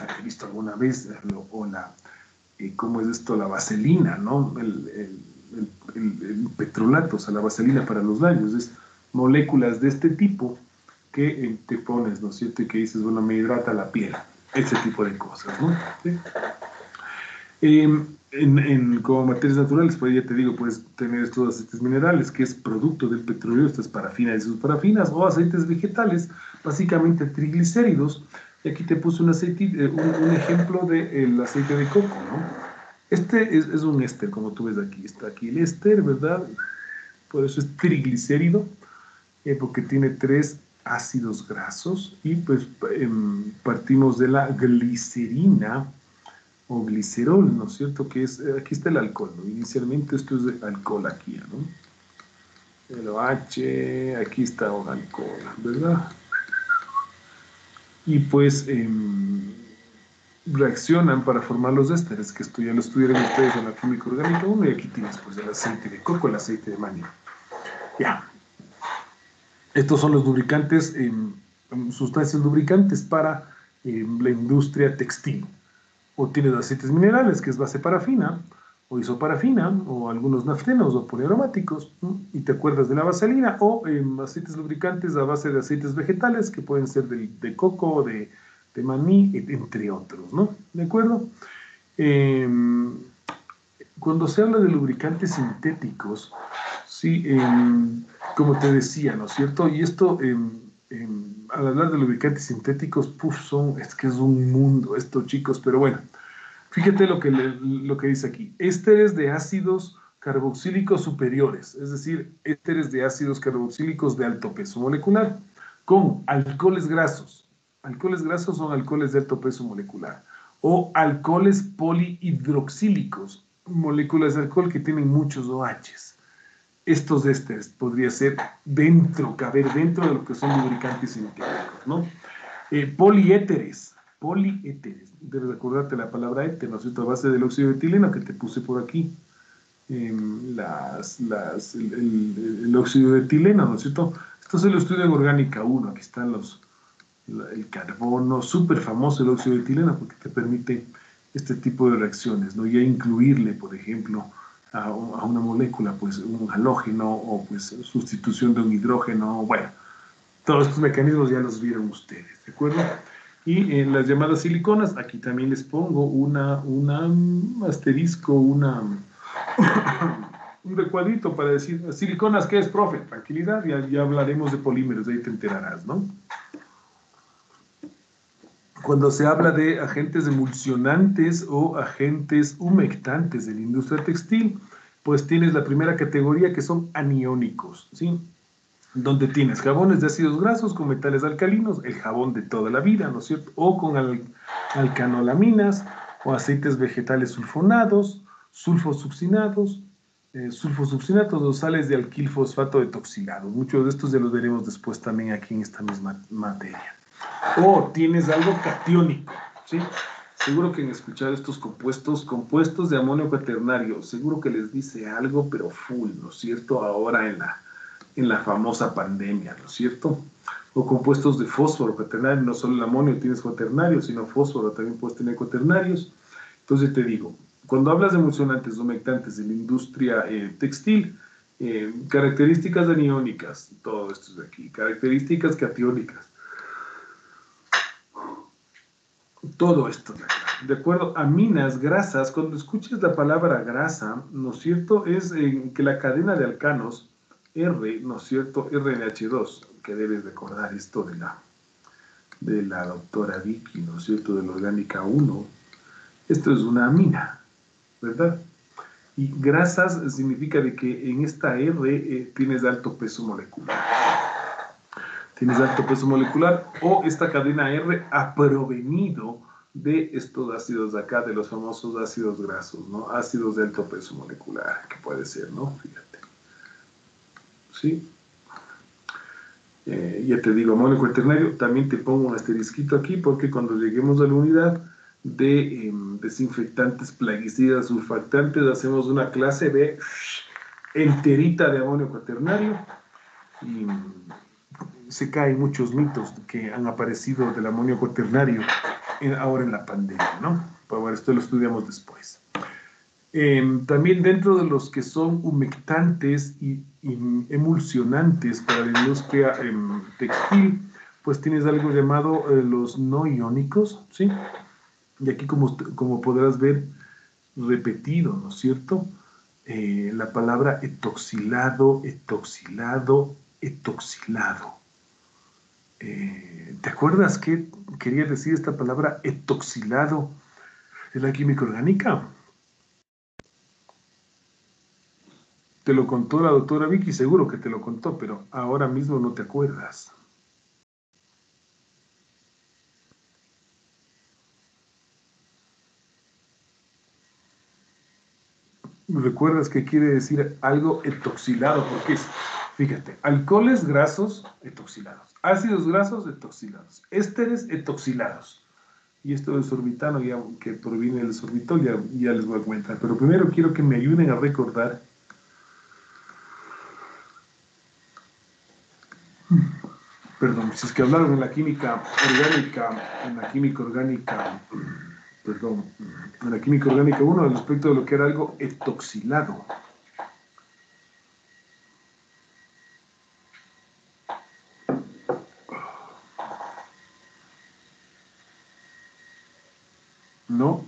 haber visto alguna vez, o la, ¿cómo es esto? La vaselina, ¿no? El, petrolato, o sea, la vaselina para los daños, es moléculas de este tipo que eh, te pones, ¿no es cierto? Y que dices, bueno, me hidrata la piel, ese tipo de cosas, ¿no? Em, como materias naturales, pues ya te digo, puedes tener estos aceites minerales, que es producto del petróleo, estas parafinas y sus parafinas, o aceites vegetales, básicamente triglicéridos, y aquí te puse un, aceite, eh, un, ejemplo del aceite de coco, ¿no? Este es, un éster, como tú ves aquí. Está aquí el éster, ¿verdad? Por eso es triglicérido, eh, porque tiene tres ácidos grasos. Y pues em, partimos de la glicerina o glicerol, ¿no es cierto? Que es, eh, aquí está el alcohol, ¿no? Inicialmente esto es de alcohol aquí, ¿no? El OH, aquí está el alcohol, ¿verdad? Y pues em, reaccionan para formar los ésteres, que esto ya lo estudiaron ustedes en la química orgánica 1 y aquí tienes pues el aceite de coco, el aceite de maní. Ya. Estos son los lubricantes, em, sustancias lubricantes para em, la industria textil. O tienes aceites minerales, que es base parafina, o isoparafina, o algunos naftenos o poliaromáticos, y te acuerdas de la vaselina, o em, aceites lubricantes a base de aceites vegetales, que pueden ser de, de coco, de, de, maní, entre otros, ¿no? ¿De acuerdo? Em, cuando se habla de lubricantes sintéticos, sí, em, como te decía, ¿no es cierto? Y esto, al hablar de lubricantes sintéticos, puff, son, es que es un mundo esto, chicos, pero bueno, Fíjate lo que, lo que dice aquí. Ésteres de ácidos carboxílicos superiores, es decir, ésteres de ácidos carboxílicos de alto peso molecular, con alcoholes grasos. Alcoholes grasos son alcoholes de alto peso molecular. O alcoholes polihidroxílicos, moléculas de alcohol que tienen muchos OHs. Estos ésteres podría ser dentro, caber dentro de lo que son lubricantes sintéticos, ¿no? Eh, poliéteres, poliéteres. Debes acordarte la palabra éter, ¿no es cierto? A base del óxido de etileno que te puse por aquí. Em, las, el, óxido de etileno, ¿no es cierto? Esto se lo estudia en Orgánica 1. Aquí están los, el carbono, súper famoso el óxido de etileno porque te permite este tipo de reacciones, ¿no? Y a incluirle, por ejemplo, a, a, una molécula, pues un halógeno o pues sustitución de un hidrógeno, bueno, todos estos mecanismos ya los vieron ustedes, ¿de acuerdo? Y en las llamadas siliconas, aquí también les pongo una, una un asterisco, una, un recuadrito para decir, siliconas, ¿qué es, profe? Tranquilidad, ya, ya hablaremos de polímeros, ahí te enterarás, ¿no? Cuando se habla de agentes emulsionantes o agentes humectantes de la industria textil, pues tienes la primera categoría que son aniónicos, ¿sí? Donde tienes jabones de ácidos grasos con metales alcalinos, el jabón de toda la vida, ¿no es cierto? O con alcanolaminas o aceites vegetales sulfonados, sulfosuccinados, eh, sulfosuccinatos o sales de alquilfosfato de toxilado. Muchos de estos ya los veremos después también aquí en esta misma materia. O tienes algo catiónico, ¿sí? Seguro que en escuchar estos compuestos, compuestos de amonio cuaternario, seguro que les dice algo, pero full, ¿no es cierto? Ahora en la en la famosa pandemia, ¿no es cierto? O compuestos de fósforo cuaternario, no solo el amonio tienes cuaternario, sino fósforo también puedes tener cuaternarios. Entonces te digo, cuando hablas de emulsionantes humectantes de la industria eh, textil, eh, características aniónicas, todo esto es de aquí, características catiónicas, todo esto de De acuerdo, aminas, grasas, cuando escuches la palabra grasa, ¿no es cierto? Es que la cadena de alcanos R, ¿no es cierto? RNH2, que debes recordar esto de la, de la doctora Vicky, ¿no es cierto?, de la orgánica 1. Esto es una amina, ¿verdad? Y grasas significa de que en esta R eh, tienes alto peso molecular. Tienes alto peso molecular o esta cadena R ha provenido de estos ácidos de acá, de los famosos ácidos grasos, ¿no? Ácidos de alto peso molecular, que puede ser, ¿no? Fíjate. ¿Sí? Eh, ya te digo, amonio cuaternario, también te pongo un asterisquito aquí porque cuando lleguemos a la unidad de em, desinfectantes, plaguicidas, surfactantes, hacemos una clase de enterita de amonio cuaternario y se caen muchos mitos que han aparecido del amonio cuaternario ahora en la pandemia, ¿no? Pero bueno, esto lo estudiamos después. Em, también dentro de los que son humectantes y, emulsionantes para la industria em, textil, pues tienes algo llamado eh, los no iónicos, ¿sí? Y aquí como, como podrás ver, repetido, ¿no es cierto? Eh, la palabra etoxilado, etoxilado, etoxilado. Eh, ¿Te acuerdas qué quería decir esta palabra etoxilado de la química orgánica? Te lo contó la doctora Vicky, seguro que te lo contó, pero ahora mismo no te acuerdas. ¿Recuerdas que quiere decir algo etoxilado? Porque es, fíjate, alcoholes grasos etoxilados, ácidos grasos etoxilados, ésteres etoxilados. Y esto del sorbitano, ya, que proviene del sorbitol, ya les voy a comentar. Pero primero quiero que me ayuden a recordar perdón, si es que hablaron en la química orgánica, en la química orgánica, perdón, en la química orgánica 1, al respecto de lo que era algo etoxilado. ¿No?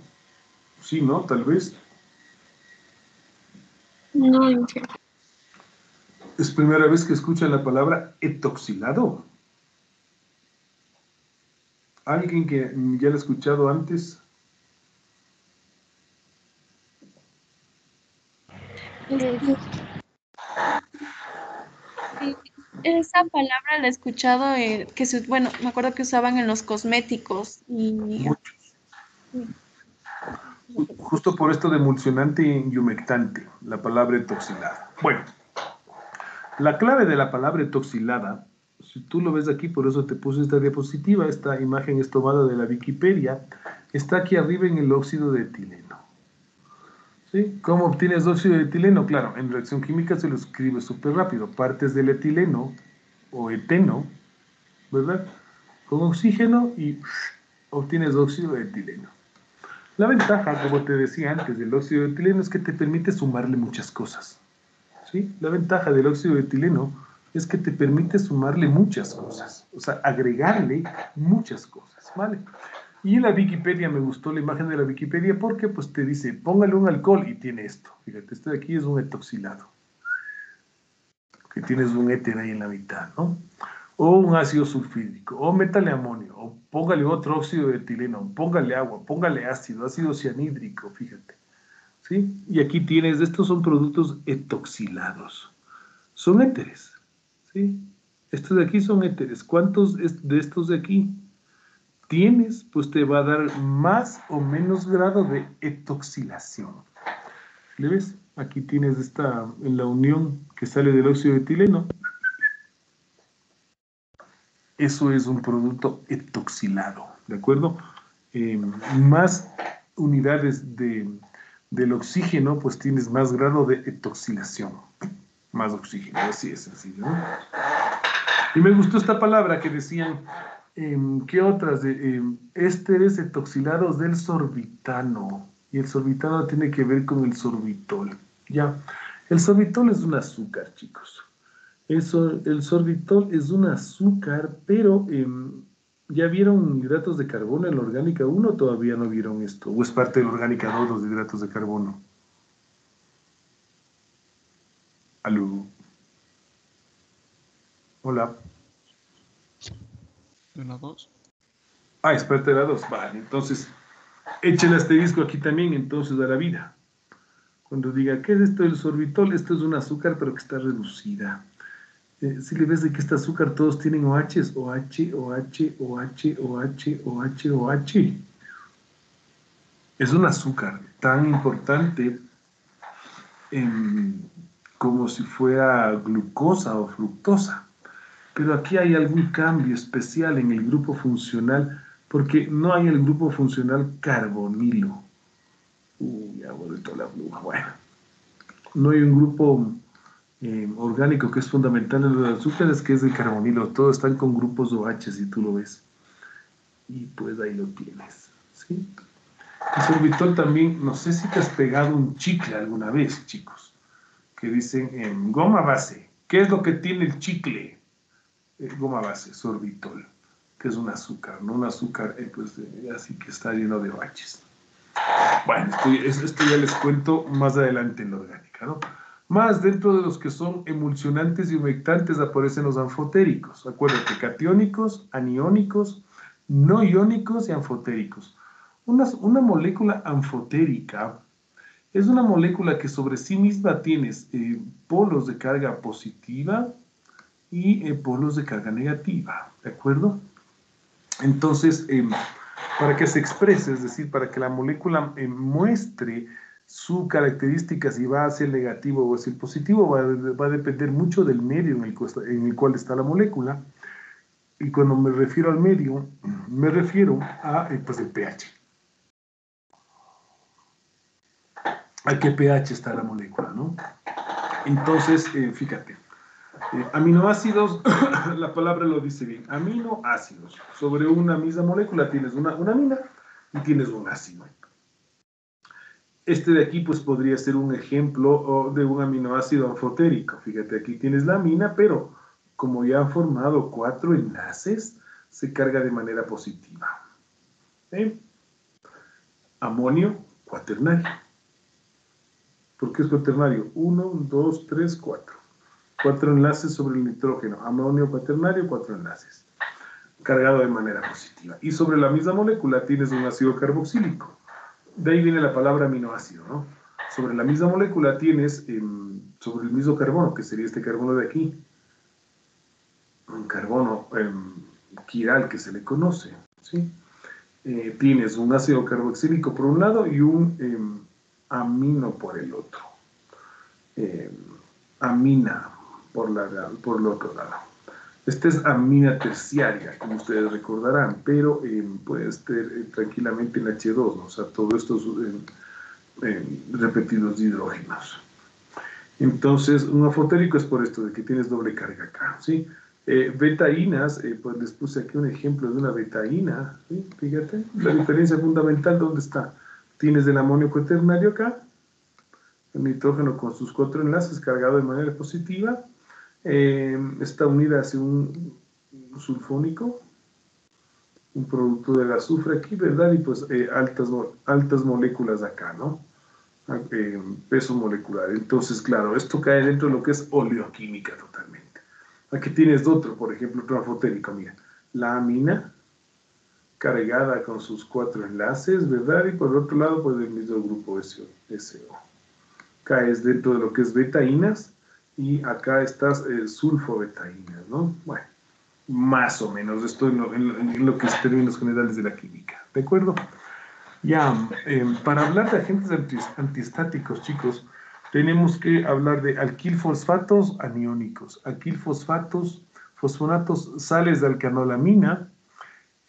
Sí, ¿no? Tal vez. No, entiendo. Es primera vez que escuchan la palabra etoxilado. ¿Alguien que ya lo ha escuchado antes? Esa palabra la he escuchado, eh, que se, bueno, me acuerdo que usaban en los cosméticos. Y... Justo por esto de emulsionante y humectante, la palabra etoxilado. Bueno, la clave de la palabra etoxilada, si tú lo ves aquí, por eso te puse esta diapositiva, esta imagen es tomada de la Wikipedia, está aquí arriba en el óxido de etileno. ¿Sí? ¿Cómo obtienes óxido de etileno? Claro, en reacción química se lo escribe súper rápido. Partes del etileno o eteno, ¿verdad? Con oxígeno y obtienes óxido de etileno. La ventaja, como te decía antes, del óxido de etileno es que te permite sumarle muchas cosas. La ventaja del óxido de etileno es que te permite sumarle muchas cosas, o sea, agregarle muchas cosas, ¿vale? Y la Wikipedia me gustó la imagen de la Wikipedia porque pues te dice, póngale un alcohol y tiene esto. Fíjate, este de aquí es un etoxilado, que tienes un éter ahí en la mitad, ¿no? O un ácido sulfídrico, o métale amonio, o póngale otro óxido de etileno, póngale agua, póngale ácido, ácido cianhídrico, fíjate. ¿sí? Y aquí tienes, estos son productos etoxilados. Son éteres, ¿sí? Estos de aquí son éteres. ¿Cuántos de estos de aquí tienes? Pues te va a dar más o menos grado de etoxilación. ¿Le ves? Aquí tienes esta, en la unión que sale del óxido de etileno. Eso es un producto etoxilado, ¿de acuerdo? Eh, más unidades de del oxígeno, pues tienes más grado de etoxilación. Más oxígeno, así es sencillo. ¿no? Y me gustó esta palabra que decían, em, ¿qué otras? De, em, ésteres etoxilados del sorbitano. Y el sorbitano tiene que ver con el sorbitol. Ya, el sorbitol es un azúcar, chicos. El, el sorbitol es un azúcar, pero em, ¿Ya vieron hidratos de carbono en la orgánica 1 o todavía no vieron esto? ¿O es parte de la orgánica 2 los hidratos de carbono? ¿Aló? Hola. ¿En la 2? Ah, espérate la 2. Vale, entonces, echen el asterisco aquí también, entonces, a la vida. Cuando diga, ¿qué es esto del sorbitol? Esto es un azúcar, pero que está reducida. Eh, si le ves de que este azúcar todos tienen OH, OH, OH, OH, OH, OH, OH. Es un azúcar tan importante como si fuera glucosa o fructosa. Pero aquí hay algún cambio especial en el grupo funcional, porque no hay el grupo funcional carbonilo. Uy, ya vuelto la pluma. Bueno, no hay un grupo eh, orgánico que es fundamental en los azúcares, que es el carbonilo. Todos están con grupos OH, si tú lo ves. Y pues ahí lo tienes. ¿sí? El sorbitol también, no sé si te has pegado un chicle alguna vez, chicos, que dicen en goma base. ¿Qué es lo que tiene el chicle? Eh, goma base, sorbitol, que es un azúcar, ¿no? Un azúcar eh, pues, así que está lleno de OHs. Bueno, esto, esto ya les cuento más adelante en la orgánica, ¿no? Más dentro de los que son emulsionantes y humectantes aparecen los anfotéricos. Acuérdate, catiónicos, aniónicos, no iónicos y anfotéricos. Una, una molécula anfotérica es una molécula que sobre sí misma tienes eh, polos de carga positiva y eh, polos de carga negativa, ¿de acuerdo? Entonces, em, para que se exprese, es decir, para que la molécula eh, muestre su característica, si va a ser negativo o a ser positivo, va, a depender mucho del medio en el, en el, cual está la molécula. Y cuando me refiero al medio, me refiero a eh, pues, el pH. ¿A qué pH está la molécula? ¿no? Entonces, eh, fíjate, eh, aminoácidos, la palabra lo dice bien, aminoácidos. Sobre una misma molécula tienes una, amina y tienes un ácido. Este de aquí pues podría ser un ejemplo de un aminoácido anfotérico. Fíjate, aquí tienes la amina, pero como ya han formado cuatro enlaces, se carga de manera positiva. Amonio cuaternario. ¿Por qué es cuaternario? Uno, dos, tres, cuatro. Cuatro enlaces sobre el nitrógeno. Amonio cuaternario, cuatro enlaces. Cargado de manera positiva. Y sobre la misma molécula tienes un ácido carboxílico de ahí viene la palabra aminoácido, ¿no? Sobre la misma molécula tienes, em, sobre el mismo carbono, que sería este carbono de aquí, un carbono em, quiral que se le conoce, ¿sí? Eh, tienes un ácido carboxílico por un lado y un em, amino por el otro. amina por, la, por el otro lado. Esta es amina terciaria, como ustedes recordarán, pero eh, puede estar eh, tranquilamente en H2, ¿no? o sea, todo esto es repetidos hidrógenos. Entonces, un afotérico es por esto, de que tienes doble carga acá, ¿sí? Eh, betaínas, pues les puse aquí un ejemplo de una betaína, ¿sí? Fíjate, la diferencia fundamental, ¿dónde está? Tienes el amonio cuaternario acá, el nitrógeno con sus cuatro enlaces cargado de manera positiva, eh, está unida a un sulfónico, un producto del azufre aquí, ¿verdad? Y pues eh, altas, altas moléculas acá, ¿no? Ah, eh, peso molecular. Entonces, claro, esto cae dentro de lo que es oleoquímica totalmente. Aquí tienes otro, por ejemplo, otro afotérico, mira. La amina, cargada con sus cuatro enlaces, ¿verdad? Y por otro lado, pues el mismo grupo SO. SO. Caes dentro de lo que es betaínas, y acá estás eh, sulfobetaínas, ¿no? Bueno, más o menos, esto en lo, que es términos generales de la química, ¿de acuerdo? Ya, em, para hablar de agentes antiestáticos, chicos, tenemos que hablar de alquilfosfatos aniónicos, alquilfosfatos, fosfonatos, sales de alcanolamina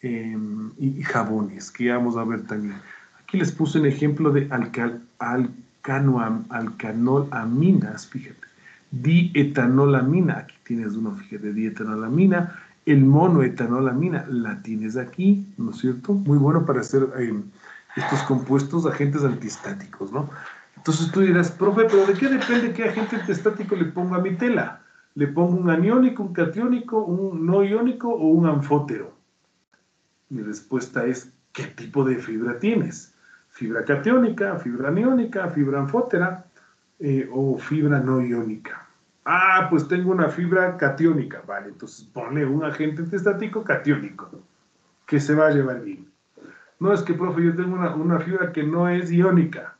em, y, jabones, que vamos a ver también. Aquí les puse un ejemplo de alcal, alcanolaminas, fíjate dietanolamina, aquí tienes uno, fíjate, dietanolamina, el monoetanolamina, la tienes aquí, ¿no es cierto? Muy bueno para hacer eh, estos compuestos agentes antistáticos, ¿no? Entonces tú dirás, profe, pero ¿de qué depende qué agente antiestático le pongo a mi tela? ¿Le pongo un aniónico, un catiónico, un no iónico o un anfótero? Mi respuesta es, ¿qué tipo de fibra tienes? ¿Fibra catiónica, fibra aniónica, fibra anfótera eh, o fibra no iónica? Ah, pues tengo una fibra catiónica. Vale, entonces ponle un agente estático catiónico. que se va a llevar bien. No es que, profe, yo tengo una, una fibra que no es iónica.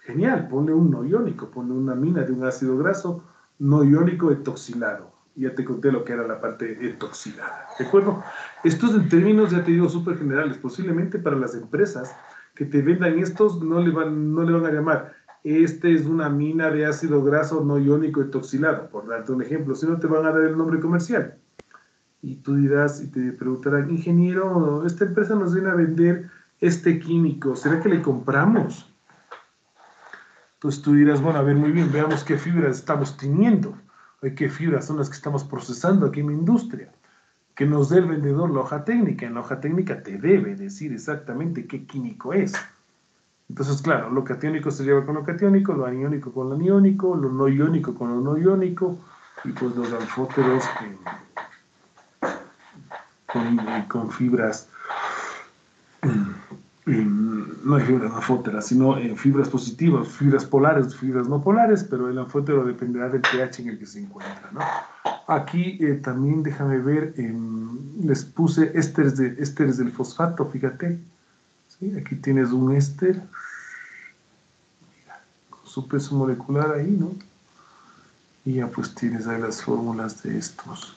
Genial, ponle un no iónico, ponle una mina de un ácido graso no iónico etoxilado. Ya te conté lo que era la parte etoxilada. ¿De acuerdo? Estos en términos, ya te digo, súper generales. Posiblemente para las empresas que te vendan estos no le van, no van a llamar este es una mina de ácido graso no iónico etoxilado, por darte un ejemplo, si no te van a dar el nombre comercial. Y tú dirás y te preguntarán, ingeniero, esta empresa nos viene a vender este químico, ¿será que le compramos? Entonces tú dirás, bueno, a ver, muy bien, veamos qué fibras estamos teniendo, qué fibras son las que estamos procesando aquí en la industria. Que nos dé el vendedor la hoja técnica. En la hoja técnica te debe decir exactamente qué químico es. Entonces, claro, lo catiónico se lleva con lo catiónico, lo aniónico con lo aniónico, lo no iónico con lo no iónico, y pues los anfóteros con, fibras, no hay fibras anfóteras, sino en fibras positivas, fibras polares, fibras no polares, pero el anfótero dependerá del pH en el que se encuentra. ¿no? Aquí eh, también, déjame ver, les puse ésteres, de, ésteres del fosfato, fíjate. Aquí tienes un éster con su peso molecular ahí, ¿no? Y ya pues tienes ahí las fórmulas de estos,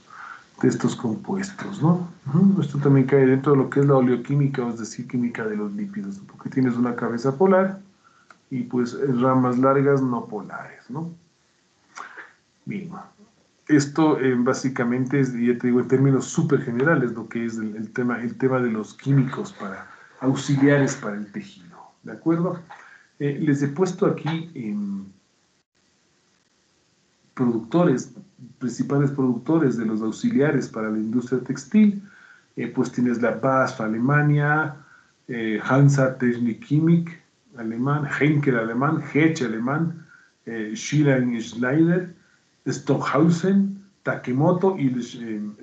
de estos compuestos, ¿no? Esto también cae dentro de lo que es la oleoquímica, es decir, química de los lípidos, porque tienes una cabeza polar y pues ramas largas no polares, ¿no? Bien, esto eh, básicamente es, ya te digo, en términos súper generales, lo que es el, tema, el tema de los químicos para auxiliares para el tejido. ¿De acuerdo? Eh, les he puesto aquí productores, principales productores de los auxiliares para la industria textil. Eh, pues tienes la BASF Alemania, eh, Hansa Technik Chemik alemán, Henkel alemán, Hetch alemán, eh, Schiller Stockhausen, Takemoto y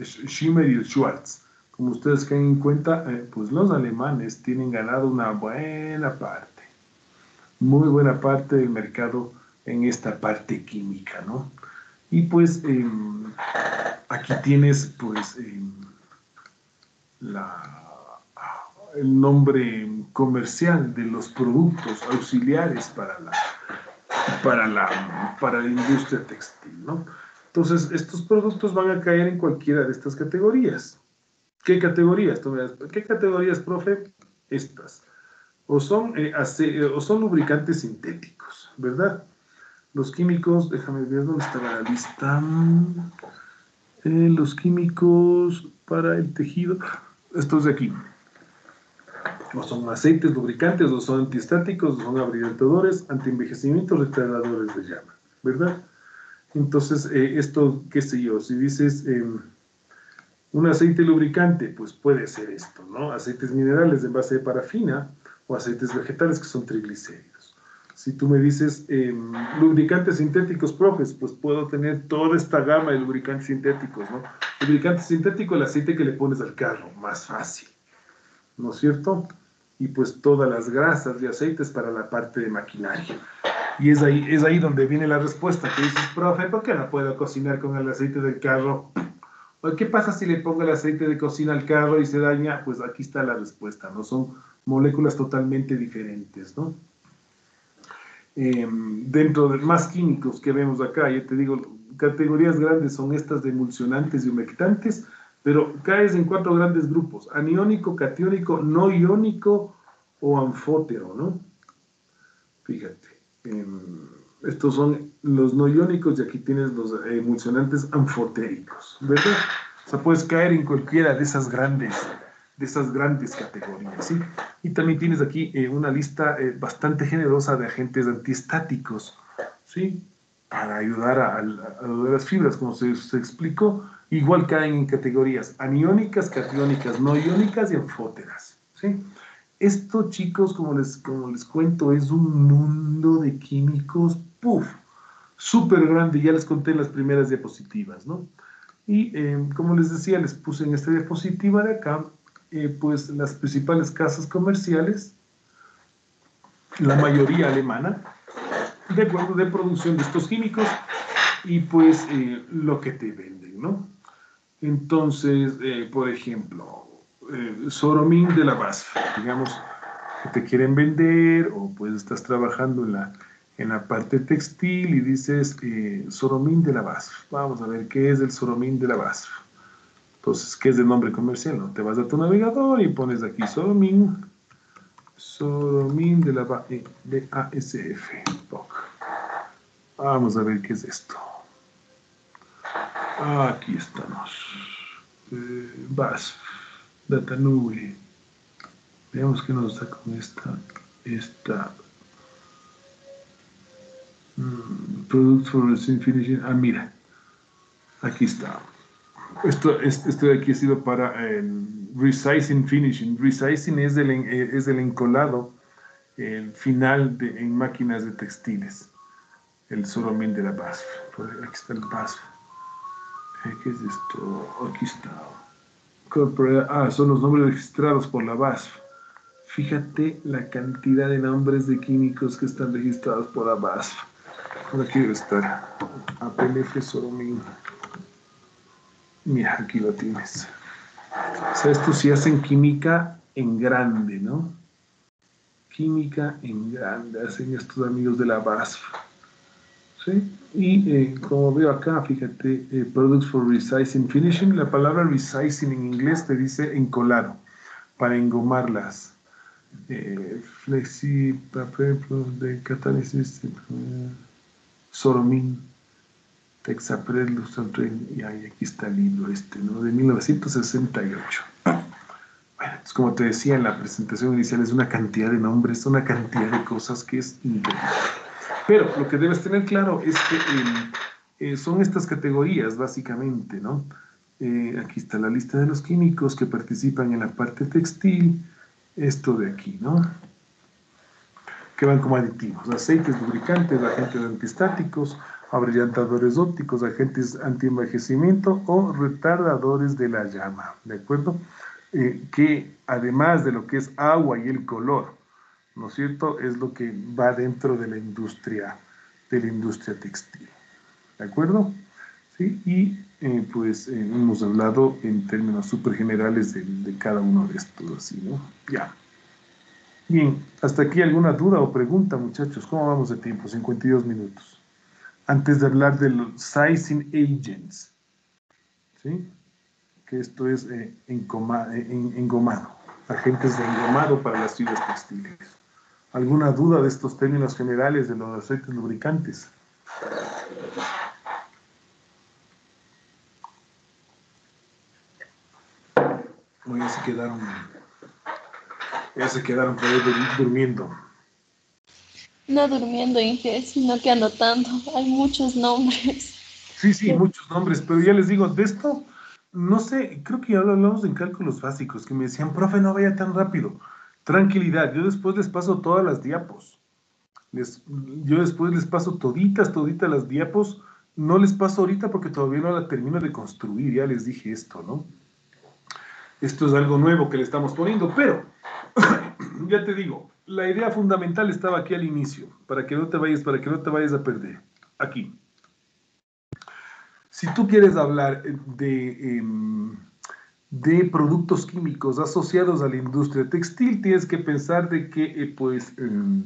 Schimmer y Schwartz como ustedes caen en cuenta, eh, pues los alemanes tienen ganado una buena parte, muy buena parte del mercado en esta parte química, ¿no? Y pues em, aquí tienes pues em, el nombre comercial de los productos auxiliares para la, para la, para la industria textil, ¿no? Entonces, estos productos van a caer en cualquiera de estas categorías. ¿Qué categorías? ¿Qué categorías, profe? Estas. O son, eh, o son lubricantes sintéticos, ¿verdad? Los químicos, déjame ver dónde estaba la lista. Eh, los químicos para el tejido, estos de aquí. O son aceites lubricantes, o son antiestáticos, o son abrillantadores, antienvejecimiento, retardadores de llama, ¿verdad? Entonces, esto, qué sé yo, si dices em, un aceite lubricante, pues puede ser esto, ¿no? Aceites minerales en base de parafina o aceites vegetales que son triglicéridos. Si tú me dices em, lubricantes sintéticos, profes, pues puedo tener toda esta gama de lubricantes sintéticos, ¿no? Lubricante sintético, el aceite que le pones al carro, más fácil, ¿no es cierto? Y pues todas las grasas y aceites para la parte de maquinaria. Y es ahí, es ahí donde viene la respuesta, que dices, profe, ¿por qué no puedo cocinar con el aceite del carro? ¿Qué pasa si le pongo el aceite de cocina al carro y se daña? Pues aquí está la respuesta, ¿no? Son moléculas totalmente diferentes, ¿no? Em, dentro de más químicos que vemos acá, ya te digo, categorías grandes son estas de emulsionantes y humectantes, pero caes en cuatro grandes grupos, aniónico, catiónico, no iónico o anfótero, ¿no? Fíjate. Em, estos son los no iónicos y aquí tienes los emulsionantes anfotéricos, ¿verdad? O sea, puedes caer en cualquiera de esas grandes, de esas grandes categorías, ¿sí? Y también tienes aquí eh, una lista eh, bastante generosa de agentes antiestáticos, ¿sí? Para ayudar a, las fibras, como se, se, explicó, igual caen en categorías aniónicas, catiónicas, no iónicas y anfóteras, ¿sí? Esto, chicos, como les, como les cuento, es un mundo de químicos ¡puf! Súper grande, ya les conté en las primeras diapositivas, ¿no? Y em, como les decía, les puse en esta diapositiva de acá, eh, pues las principales casas comerciales, la mayoría alemana, de acuerdo de producción de estos químicos y pues eh, lo que te venden, ¿no? Entonces, eh, por ejemplo, soromín de la BASF, digamos, que te quieren vender o pues estás trabajando en la, en la parte textil y dices soromín de la BASF. Vamos a ver qué es el soromín de la BASF. Entonces, ¿qué es el nombre comercial? ¿no? Te vas a tu navegador y pones aquí soromín, soromín de la BASF. Vamos a ver qué es esto. Aquí estamos. Eh, BASF, data nube. Veamos qué nos da con esta, esta mm, Product for Finishing. Ah, mira, aquí está. Esto, esto de aquí ha sido para el resizing finishing. Resizing es el, es el encolado el final de, en máquinas de textiles el suromín de la BASF. Aquí está el BASF. Eh, ¿Qué es esto? Aquí está. Ah, son los nombres registrados por la BASF. Fíjate la cantidad de nombres de químicos que están registrados por la BASF. Ahora quiero estar. APLF Soromín. Mira, aquí lo tienes. O sea, esto sí hacen química en grande, ¿no? Química en grande, hacen estos amigos de la BASF. Y eh, como veo acá, fíjate, eh, Products for Resizing Finishing, la palabra resizing en inglés te dice encolado, para engomarlas. Eh, flexi, papel, de catálisis, eh, soromín, texaprel, y aquí está el libro este, ¿no? De 1968. Bueno, es como te decía en la presentación inicial, es una cantidad de nombres, una cantidad de cosas que es increíble. Pero lo que debes tener claro es que eh, son estas categorías, básicamente, ¿no? Eh, aquí está la lista de los químicos que participan en la parte textil, esto de aquí, ¿no? Que van como aditivos, aceites, lubricantes, agentes antiestáticos, abrillantadores ópticos, agentes antienvejecimiento o retardadores de la llama, ¿de acuerdo? Eh, que además de lo que es agua y el color, ¿no es cierto? Es lo que va dentro de la industria, de la industria textil. ¿De acuerdo? ¿Sí? Y eh, pues eh, hemos hablado en términos súper generales de, cada uno de estos, así, ¿no? Ya. Bien, hasta aquí alguna duda o pregunta, muchachos. ¿Cómo vamos de tiempo? 52 minutos. Antes de hablar de los sizing agents, ¿sí? Que esto es eh, engomado, agentes de engomado para las fibras textiles alguna duda de estos términos generales de los aceites lubricantes. O ya se quedaron, ya se quedaron por durmiendo. No durmiendo, Inge, sino que anotando. Hay muchos nombres. Sí, sí, muchos nombres, pero ya les digo, de esto, no sé, creo que ya hablamos en cálculos básicos, que me decían, profe, no vaya tan rápido. Tranquilidad, yo después les paso todas las diapos. yo después les paso toditas, toditas las diapos. No les paso ahorita porque todavía no la termino de construir, ya les dije esto, ¿no? Esto es algo nuevo que le estamos poniendo, pero ya te digo, la idea fundamental estaba aquí al inicio, para que no te vayas, para que no te vayas a perder. Aquí. Si tú quieres hablar de em, de productos químicos asociados a la industria textil, tienes que pensar de que eh, pues em,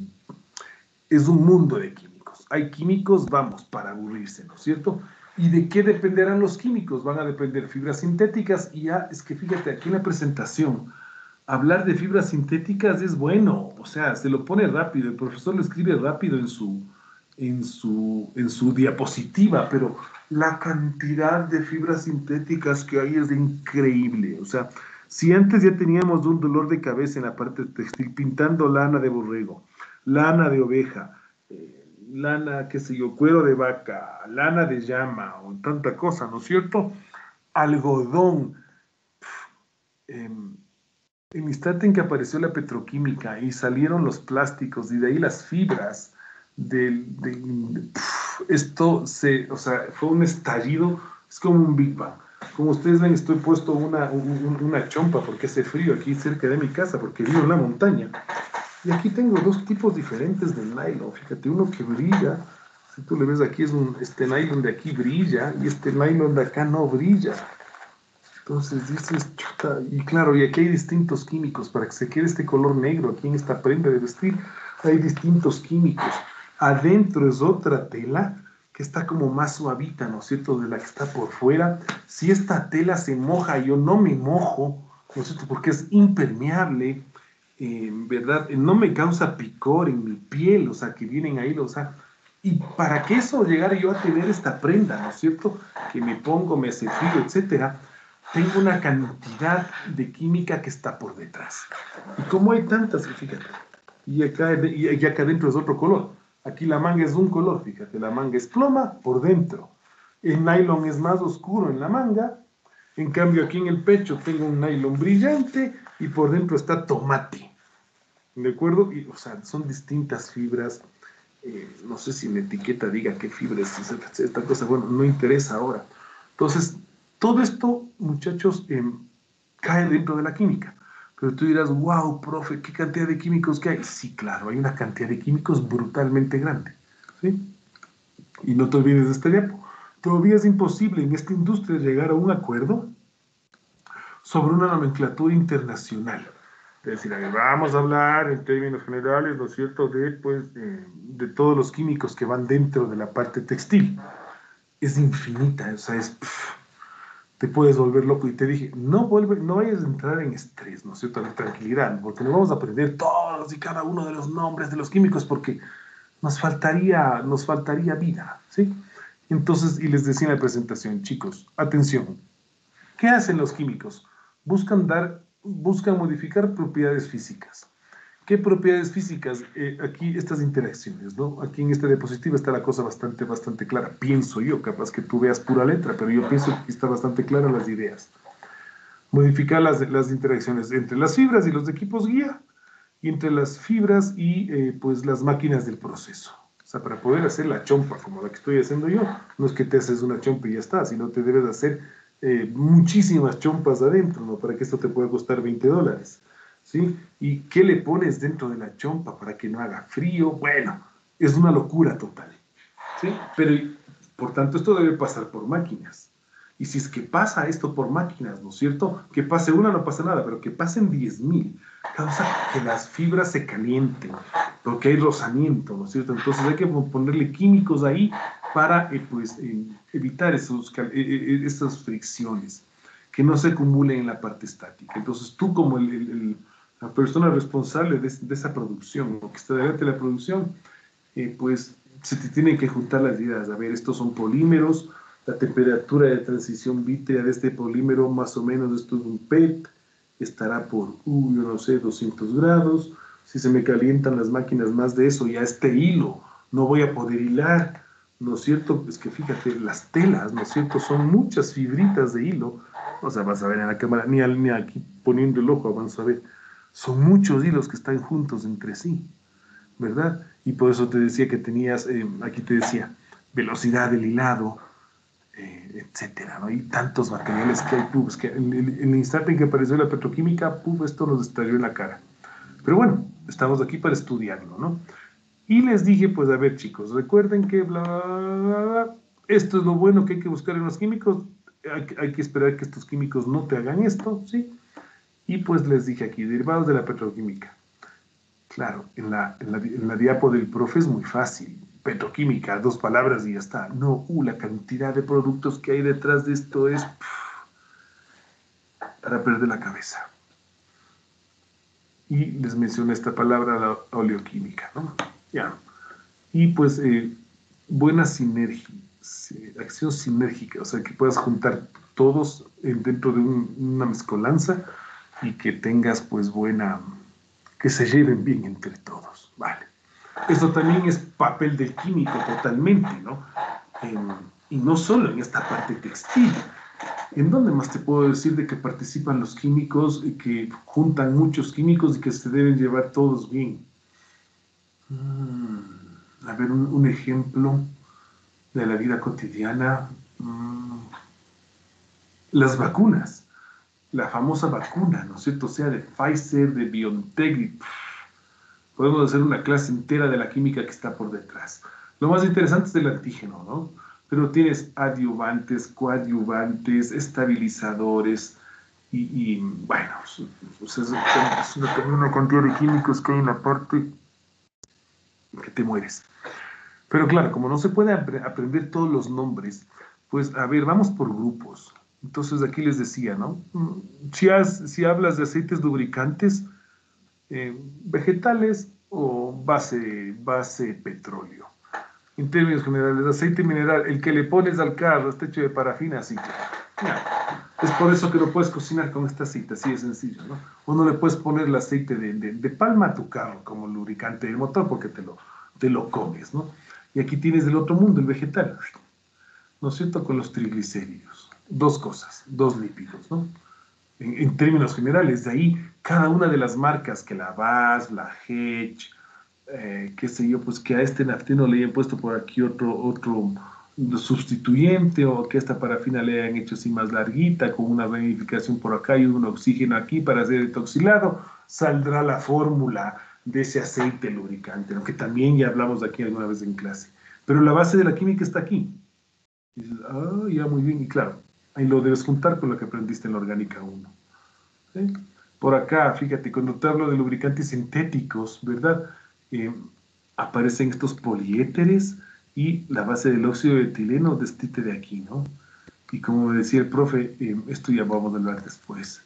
es un mundo de químicos. Hay químicos, vamos, para aburrirse, ¿no es cierto? ¿Y de qué dependerán los químicos? Van a depender fibras sintéticas y ya es que fíjate aquí en la presentación, hablar de fibras sintéticas es bueno, o sea, se lo pone rápido, el profesor lo escribe rápido en su, en su, en su diapositiva, pero la cantidad de fibras sintéticas que hay es increíble. O sea, si antes ya teníamos un dolor de cabeza en la parte textil, pintando lana de borrego, lana de oveja, eh, lana, qué sé yo, cuero de vaca, lana de llama, o tanta cosa, ¿no es cierto? Algodón. Em, el instante en que apareció la petroquímica y salieron los plásticos y de ahí las fibras, del, esto se, o sea, fue un estallido, es como un Big Bang. Como ustedes ven, estoy puesto una, una chompa porque hace frío aquí cerca de mi casa, porque vivo en la montaña. Y aquí tengo dos tipos diferentes de nylon. Fíjate, uno que brilla, si tú le ves aquí, es un, este nylon de aquí brilla y este nylon de acá no brilla. Entonces dices, chuta, y claro, y aquí hay distintos químicos para que se quede este color negro aquí en esta prenda de vestir, hay distintos químicos. Adentro es otra tela que está como más suavita, ¿no es cierto?, de la que está por fuera. Si esta tela se moja, yo no me mojo, ¿no es cierto?, porque es impermeable, en ¿verdad? No me causa picor en mi piel, o sea, que vienen ahí, o sea, y para que eso llegara yo a tener esta prenda, ¿no es cierto?, que me pongo, me frío, etcétera, tengo una cantidad de química que está por detrás. Y como hay tantas, fíjate, y acá, y acá adentro es otro color. Aquí la manga es un color, fíjate, la manga es ploma por dentro. El nylon es más oscuro en la manga. En cambio, aquí en el pecho tengo un nylon brillante y por dentro está tomate. ¿De acuerdo? O sea, son distintas fibras. Eh, no sé si la etiqueta diga qué fibras es esta cosa. Bueno, no interesa ahora. Entonces, todo esto, muchachos, em, cae dentro de la química. Pero tú dirás, wow, profe, ¿qué cantidad de químicos que hay? Sí, claro, hay una cantidad de químicos brutalmente grande. ¿sí? Y no te olvides de este diapo. Todavía es imposible en esta industria llegar a un acuerdo sobre una nomenclatura internacional. Es decir, vamos a hablar en términos generales, ¿no es cierto?, de, pues, eh, de todos los químicos que van dentro de la parte textil. Es infinita, o sea, es te puedes volver loco. Y te dije, no, vuelve, no vayas a entrar en estrés, ¿no es cierto?, en tranquilidad, porque no vamos a aprender todos y cada uno de los nombres de los químicos, porque nos faltaría, nos faltaría vida, ¿sí? Entonces, y les decía en la presentación, chicos, atención, ¿qué hacen los químicos? Buscan dar, buscan modificar propiedades físicas. ¿Qué propiedades físicas? Eh, aquí estas interacciones, ¿no? Aquí en esta diapositiva está la cosa bastante, bastante clara. Pienso yo, capaz que tú veas pura letra, pero yo pienso que está bastante clara las ideas. Modificar las, las interacciones entre las fibras y los equipos guía y entre las fibras y eh, pues las máquinas del proceso. O sea, para poder hacer la chompa como la que estoy haciendo yo, no es que te haces una chompa y ya está, sino te debes hacer eh, muchísimas chompas adentro, ¿no? Para que esto te pueda costar 20 dólares. ¿Sí? ¿Y qué le pones dentro de la chompa para que no haga frío? Bueno, es una locura total, ¿sí? Pero, por tanto, esto debe pasar por máquinas. Y si es que pasa esto por máquinas, ¿no es cierto? Que pase una no pasa nada, pero que pasen 10.000, causa que las fibras se calienten, porque hay rozamiento, ¿no es cierto? Entonces hay que ponerle químicos ahí para eh, pues, eh, evitar esos, eh, esas fricciones, que no se acumulen en la parte estática. Entonces tú como el la persona responsable de, esa producción o que está delante de la producción, eh, pues se te tienen que juntar las ideas. A ver, estos son polímeros, la temperatura de transición vítrea de este polímero, más o menos, esto es un PET, estará por, uy, yo no sé, 200 grados. Si se me calientan las máquinas más de eso, ya este hilo no voy a poder hilar, ¿no es cierto? Es que fíjate, las telas, ¿no es cierto? Son muchas fibritas de hilo. O sea, vas a ver en la cámara, ni, ni aquí poniendo el ojo, vamos a ver son muchos hilos que están juntos entre sí, ¿verdad? Y por eso te decía que tenías, eh, aquí te decía, velocidad del hilado, eh, etcétera, ¿no? Y tantos materiales que hay, puf, que en, el instante en que apareció la petroquímica, puf, esto nos estalló en la cara. Pero bueno, estamos aquí para estudiarlo, ¿no? Y les dije, pues a ver chicos, recuerden que bla, bla, bla, esto es lo bueno que hay que buscar en los químicos, hay, hay que esperar que estos químicos no te hagan esto, ¿sí? Y pues les dije aquí, derivados de la petroquímica. Claro, en la, en la, diapo del profe es muy fácil. Petroquímica, dos palabras y ya está. No, uh, la cantidad de productos que hay detrás de esto es para perder la cabeza. Y les mencioné esta palabra, la oleoquímica, ¿no? Ya. Y pues eh, buena sinergia, acción sinérgica, o sea, que puedas juntar todos dentro de una mezcolanza y que tengas pues buena, que se lleven bien entre todos, ¿vale? Esto también es papel del químico totalmente, ¿no? y no solo en esta parte textil. ¿En dónde más te puedo decir de que participan los químicos y que juntan muchos químicos y que se deben llevar todos bien? Mm, a ver, un, ejemplo de la vida cotidiana. Mm, las vacunas la famosa vacuna, ¿no es cierto? sea, de Pfizer, de BioNTech. Podemos hacer una clase entera de la química que está por detrás. Lo más interesante es el antígeno, ¿no? pero tienes adyuvantes, coadyuvantes, estabilizadores, y, bueno, es, una, cantidad de químicos que hay en la parte que te mueres. Pero claro, como no se puede aprender todos los nombres, pues a ver, vamos por grupos. Entonces aquí les decía, ¿no? Si, hablas de aceites lubricantes, eh, vegetales o base, base petróleo. En términos generales, aceite mineral, el que le pones al carro está hecho de parafina, así que... Es por eso que no puedes cocinar con esta aceite, así de sencillo, ¿no? O no le puees poner el aceite de, de, palma a tu carro como lubricante del motor porque te lo, te lo comes, ¿no? Y aquí tienes del otro mundo, el vegetal, ¿no es cierto? Con los triglicéridos. Dos cosas, dos lípidos, ¿no? En, términos generales, de ahí cada una de las marcas que la VAS, la Hedge, eh, qué sé yo, pues que a este nafteno le hayan puesto por aquí otro, otro sustituyente o que esta parafina le hayan hecho así más larguita, con una verificación por acá y un oxígeno aquí para ser etoxilado, saldrá la fórmula de ese aceite lubricante, que también ya hablamos de aquí alguna vez en clase. Pero la base de la química está aquí. Dices, ah, ya muy bien, y claro, ahí lo debes juntar con lo que aprendiste en la orgánica 1. Por acá, fíjate, cuando te hablo de lubricantes sintéticos, ¿verdad? Eh, aparecen estos poliéteres, y la base del óxido de etileno de este de aquí, ¿no? Y como decía el profe, eh, esto ya vamos a hablar después.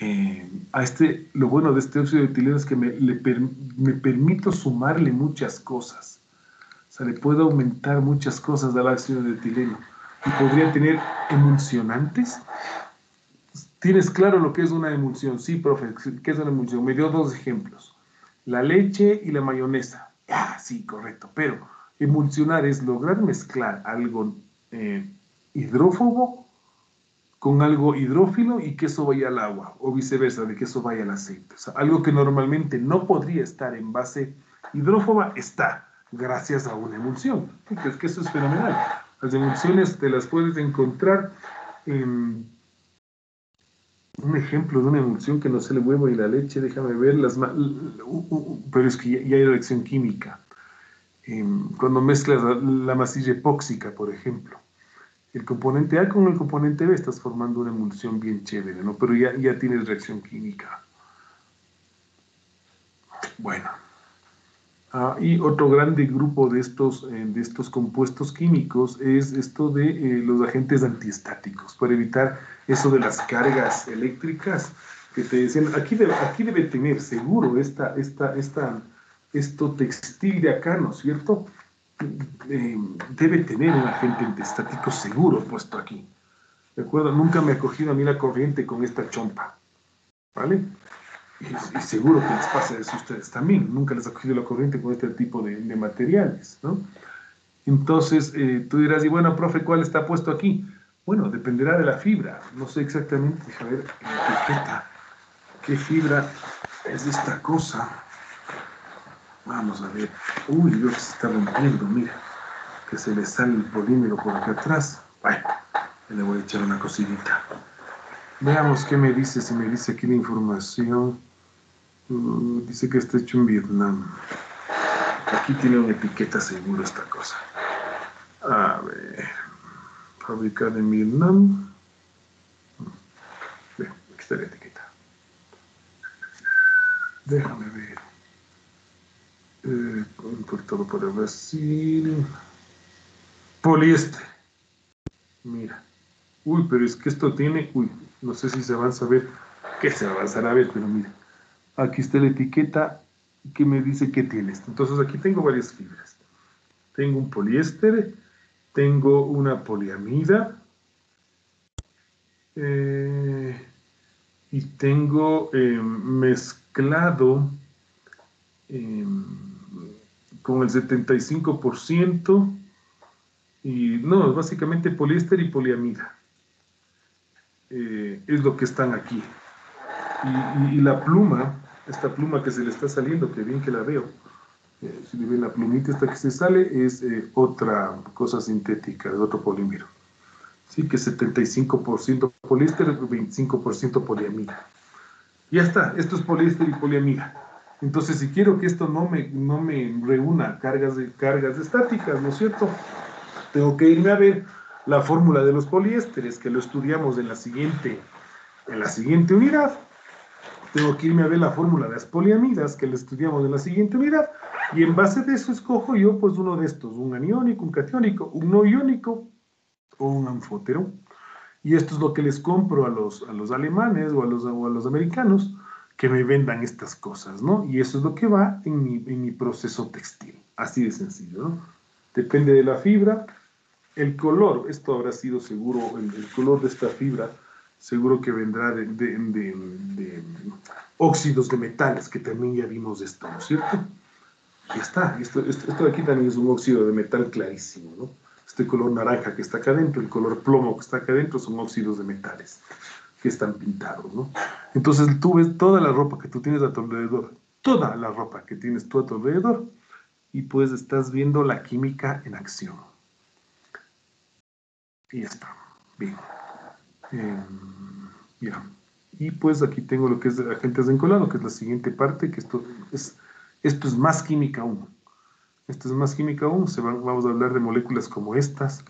Eh, a este, lo bueno de este óxido de etileno es que me, me permito sumarle muchas cosas. O sea, le puedo aumentar muchas cosas al óxido de etileno. Y podría tener emulsionantes. ¿Tienes claro lo que es una emulsión? Sí, profe, ¿qué es una emulsión? Me dio dos ejemplos. La leche y la mayonesa. Ah, sí, correcto. Pero Emulsionar es lograr mezclar algo eh, hidrófobo con algo hidrófilo y que eso vaya al agua, o viceversa, de que eso vaya al aceite. O sea, algo que normalmente no podría estar en base hidrófoba está gracias a una emulsión. Es que eso es fenomenal. Las emulsiones te las puedes encontrar en un ejemplo de una emulsión que no se le huevo y la leche, déjame ver, pero es que ya hay reacción química. Em, cuando mezclas la, masilla epóxica, por ejemplo. El componente A con el componente B estás formando una emulsión bien chévere, ¿no? Pero ya, ya tienes reacción química. Bueno. Ah, y otro grande grupo de estos, eh, de estos compuestos químicos es esto de eh, los agentes antiestáticos, para evitar eso de las cargas eléctricas que te decían, aquí debe, aquí debe tener seguro esta, esta, esta esto textil de acá, ¿no es cierto? Eh, debe tener un agente antiestático seguro puesto aquí. ¿De acuerdo? Nunca me ha cogido a mí la corriente con esta chompa. ¿Vale? Y, seguro que les pasa eso a ustedes también. Nunca les ha cogido la corriente con este tipo de, materiales, ¿no? Entonces, eh, tú dirás, y bueno, profe, ¿cuál está puesto aquí? Bueno, dependerá de la fibra. No sé exactamente, déjame ver etiqueta. ¿Qué fibra es esta cosa? Vamos a ver. Uy, veo que se está rompiendo, mira. Que se le sale el polímero por acá atrás. Bueno, le voy a echar una cosita. Veamos qué me dice, si me dice aquí la información. Uh, dice que está hecho en Vietnam. Aquí tiene una etiqueta seguro esta cosa. A ver. Fabricada en Vietnam. Ve, aquí está la etiqueta. Déjame ver eh, importado para Brasil. Poliéster. Mira. Uy, pero es que esto tiene, uy, no sé si se van a saber, qué se va a avanzar a ver, pero mira. Aquí está la etiqueta que me dice que tiene esto. Entonces aquí tengo varias fibras. Tengo un poliéster, tengo una poliamida eh, y tengo eh, mezclado con el 75%, y no, básicamente poliéster y poliamida. Eh, es lo que están aquí. Y, la pluma, esta pluma que se le está saliendo, que bien que la veo, eh, si ven la plumita esta que se sale, es eh, otra cosa sintética, es otro polímero. Sí, que 75% poliéster, 25% poliamida. Ya está, esto es poliéster y poliamida. Entonces, si quiero que esto no me, no me reúna cargas, de, cargas estáticas, ¿no es cierto? Tengo que irme a ver la fórmula de los poliésteres, que lo estudiamos en la siguiente, en la siguiente unidad. Tengo que irme a ver la fórmula de las poliamidas, que lo estudiamos en la siguiente unidad. Y en base de eso escojo yo pues uno de estos, un aniónico, un catiónico, un no iónico o un anfótero. Y esto es lo que les compro a los, a los alemanes o a los, o a los americanos que me vendan estas cosas, ¿no? Y eso es lo que va en mi, en mi proceso textil. Así de sencillo, ¿no? Depende de la fibra. El color, esto habrá sido seguro, el color de esta fibra, seguro que vendrá de, óxidos de metales, que también ya vimos esto, ¿no es cierto? Aquí está, esto, esto, esto de aquí también es un óxido de metal clarísimo, ¿no? Este color naranja que está acá adentro, el color plomo que está acá adentro son óxidos de metales que están pintados, ¿no? Entonces tú ves toda la ropa que tú tienes a tu alrededor, toda la ropa que tienes tú a tu alrededor, y pues estás viendo la química en acción. Y ya está, bien. Ya. Y pues aquí tengo lo que es agentes de encolado, que es la siguiente parte, que esto es, esto es más química aún. Esto es más química aún, se va, vamos a hablar de moléculas como estas.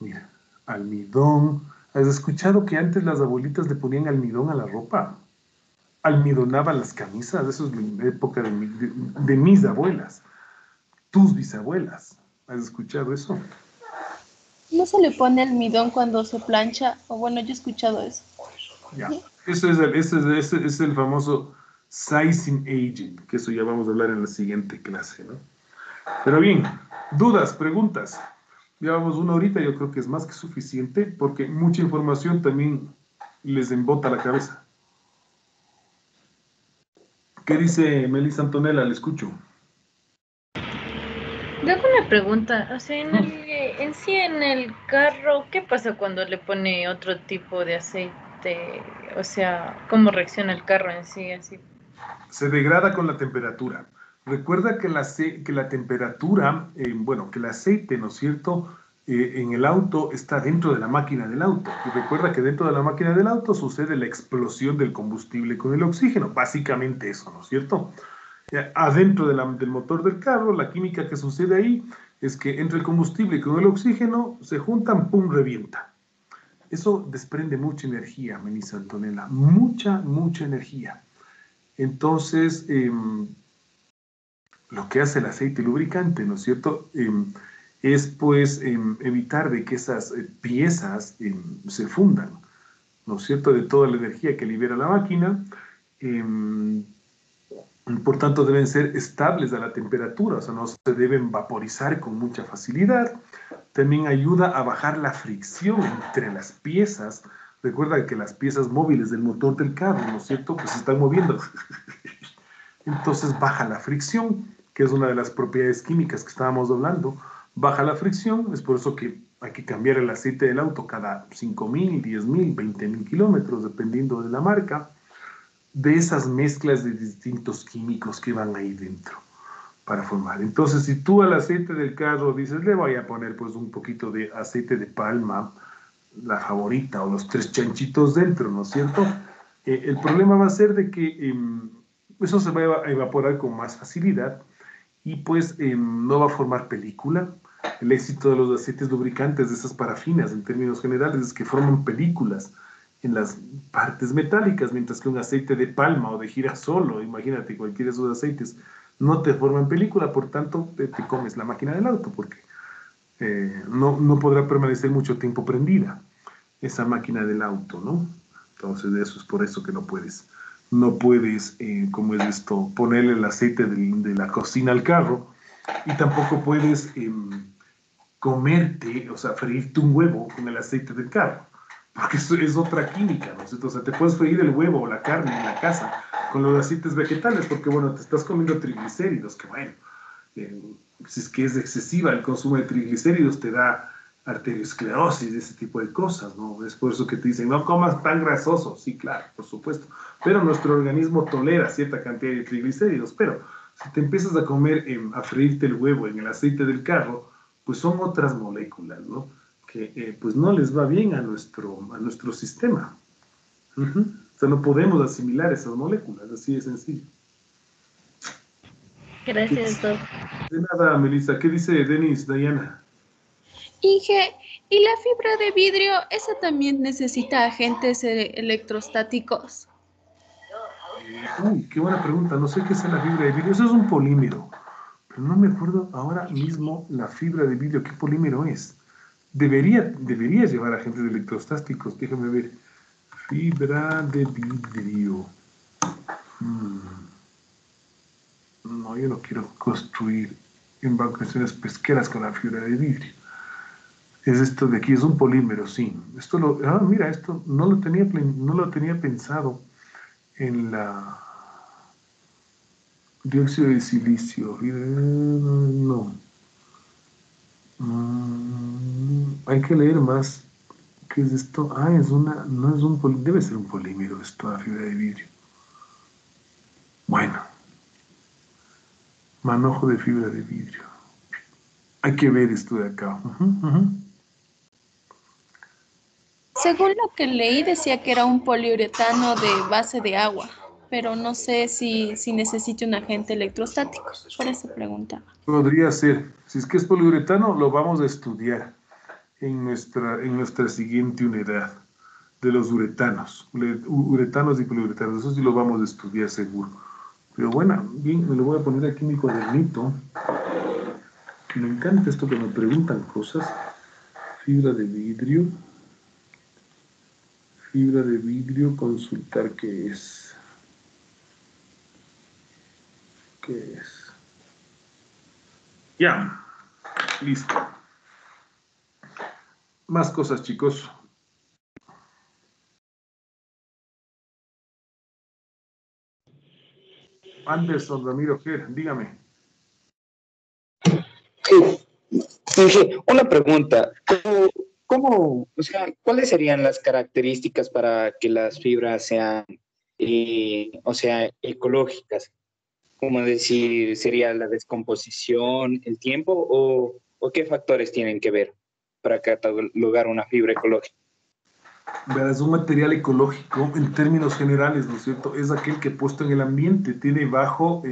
Mira, almidón, ¿Has escuchado que antes las abuelitas le ponían almidón a la ropa? Almidonaban las camisas, eso es la época de mis abuelas, tus bisabuelas. ¿Has escuchado eso? ¿No se le pone almidón cuando se plancha? O bueno, yo he escuchado eso. Ya, eso es el, eso es, eso es el famoso sizing agent, que eso ya vamos a hablar en la siguiente clase, ¿no? Pero bien, dudas, preguntas. Llevamos una horita, yo creo que es más que suficiente, porque mucha información también les embota la cabeza. ¿Qué dice Melissa Antonella? Le escucho. Tengo una pregunta. O sea, en, el, en sí, en el carro, ¿qué pasa cuando le pone otro tipo de aceite? O sea, ¿cómo reacciona el carro en sí? Así. Se degrada con la temperatura. Recuerda que la, que la temperatura, eh, bueno, que el aceite, ¿no es cierto?, eh, en el auto está dentro de la máquina del auto. Y recuerda que dentro de la máquina del auto sucede la explosión del combustible con el oxígeno. Básicamente eso, ¿no es cierto? Eh, adentro del motor del carro, la química que sucede ahí es que entre el combustible con el oxígeno se juntan, ¡pum!, revienta. Eso desprende mucha energía, Melissa Antonella, mucha, mucha energía. Entonces, eh, lo que hace el aceite lubricante, ¿no es cierto? Eh, es pues eh, evitar de que esas eh, piezas se fundan, ¿no es cierto? De toda la energía que libera la máquina. Por tanto, deben ser estables a la temperatura, o sea, no se deben vaporizar con mucha facilidad. También ayuda a bajar la fricción entre las piezas. Recuerda que las piezas móviles del motor del carro, ¿no es cierto? Pues se están moviendo. Entonces baja la fricción que es una de las propiedades químicas que estábamos hablando, baja la fricción, es por eso que hay que cambiar el aceite del auto cada 5.000, 10.000, 20.000 kilómetros, dependiendo de la marca, de esas mezclas de distintos químicos que van ahí dentro para formar. Entonces, si tú al aceite del carro dices, le voy a poner pues un poquito de aceite de palma, la favorita, o los tres chanchitos dentro, ¿no es cierto? Eh, el problema va a ser de que eh, eso se va a evaporar con más facilidad, y pues eh, no va a formar película. El éxito de los aceites lubricantes, de esas parafinas en términos generales, es que forman películas en las partes metálicas, mientras que un aceite de palma o de girasol, o imagínate cualquiera de esos aceites, no te forman película, por tanto te, comes la máquina del auto, porque eh, no, no podrá permanecer mucho tiempo prendida esa máquina del auto, ¿no? Entonces, eso es por eso que no puedes no puedes, eh, como es esto, ponerle el aceite de, la cocina al carro y tampoco puedes eh, comerte, o sea, freírte un huevo con el aceite del carro, porque eso es otra química, ¿no es cierto? O sea, te puedes freír el huevo o la carne en la casa con los aceites vegetales, porque bueno, te estás comiendo triglicéridos, que bueno, eh, si es que es excesiva el consumo de triglicéridos, te da arteriosclerosis, ese tipo de cosas, ¿no? Es por eso que te dicen, no comas tan grasoso, sí, claro, por supuesto, pero nuestro organismo tolera cierta cantidad de triglicéridos, pero si te empiezas a comer, eh, a freírte el huevo en el aceite del carro, pues son otras moléculas, ¿no? Que eh, pues no les va bien a nuestro, a nuestro sistema. Uh -huh. O sea, no podemos asimilar esas moléculas, así de sencillo. Gracias, doctor. De nada, Melissa. ¿Qué dice Denis, Diana? Inge, ¿y la fibra de vidrio, esa también necesita agentes e- electrostáticos? Eh, uy, qué buena pregunta. No sé qué es la fibra de vidrio. Eso es un polímero. Pero no me acuerdo ahora mismo la fibra de vidrio, qué polímero es. Debería, debería llevar agentes electrostáticos. Déjame ver. Fibra de vidrio. Mm. No, yo no quiero construir embarcaciones pesqueras con la fibra de vidrio. Es esto de aquí, es un polímero, sí. Esto lo, ah, mira, esto no lo tenía, no lo tenía pensado en la dióxido de silicio. No. Mm, hay que leer más. ¿Qué es esto? Ah, es una, no es un debe ser un polímero esto, la fibra de vidrio. Bueno, manojo de fibra de vidrio. Hay que ver esto de acá. Según lo que leí, decía que era un poliuretano de base de agua, pero no sé si, si necesita un agente electrostático. Por eso preguntaba. Podría ser. Si es que es poliuretano, lo vamos a estudiar en nuestra, en nuestra siguiente unidad de los uretanos. Uretanos y poliuretanos. Eso sí lo vamos a estudiar seguro. Pero bueno, bien, me lo voy a poner aquí en mi cuadernito. Me encanta esto que me preguntan cosas. Fibra de vidrio. Fibra de vidrio, consultar qué es. Ya, listo. Más cosas, chicos. Anderson Ramiro Ger, dígame. Sí, una pregunta. ¿Cómo, o sea, cuáles serían las características para que las fibras sean, eh, o sea, ecológicas? ¿Cómo decir, sería la descomposición, el tiempo o, o qué factores tienen que ver para catalogar una fibra ecológica? Es un material ecológico en términos generales, ¿no es cierto? Es aquel que puesto en el ambiente tiene bajo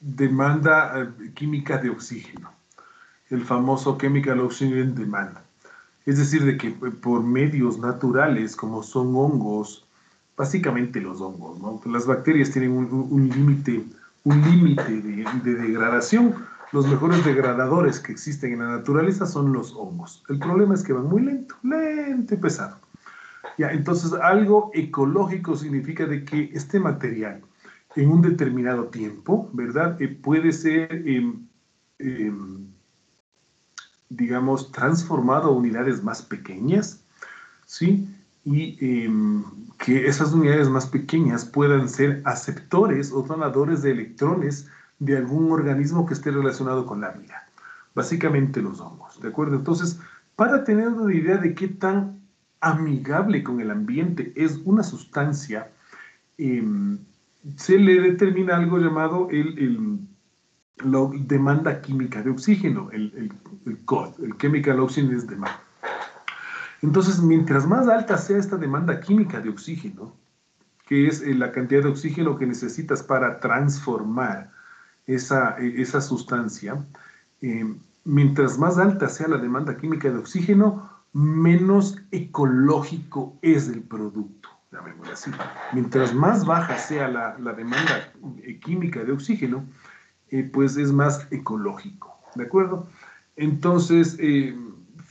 demanda eh, química de oxígeno, el famoso chemical oxygen demand. Es decir, de que eh, por medios naturales, como son hongos, básicamente los hongos, ¿no? Las bacterias tienen un límite un límite de, de degradación los mejores degradadores que existen en la naturaleza son los hongos. El problema es que van muy lento, lento y pesado. Ya, entonces, algo ecológico significa de que este material en un determinado tiempo, ¿verdad? Eh, puede ser, em, digamos, transformado a unidades más pequeñas, ¿sí? Y em, que esas unidades más pequeñas puedan ser aceptores o donadores de electrones de algún organismo que esté relacionado con la vida. Básicamente los hongos, ¿de acuerdo? Entonces, para tener una idea de qué tan amigable con el ambiente es una sustancia, em, se le determina algo llamado el, la demanda química de oxígeno, el, el, el COD, el Chemical Oxygen Demand. Entonces, mientras más alta sea esta demanda química de oxígeno, que es eh, la cantidad de oxígeno que necesitas para transformar esa, esa sustancia, eh, mientras más alta sea la demanda química de oxígeno, menos ecológico es el producto. Así. Mientras más baja sea la, la demanda eh, química de oxígeno, eh, pues es más ecológico. ¿De acuerdo? Entonces,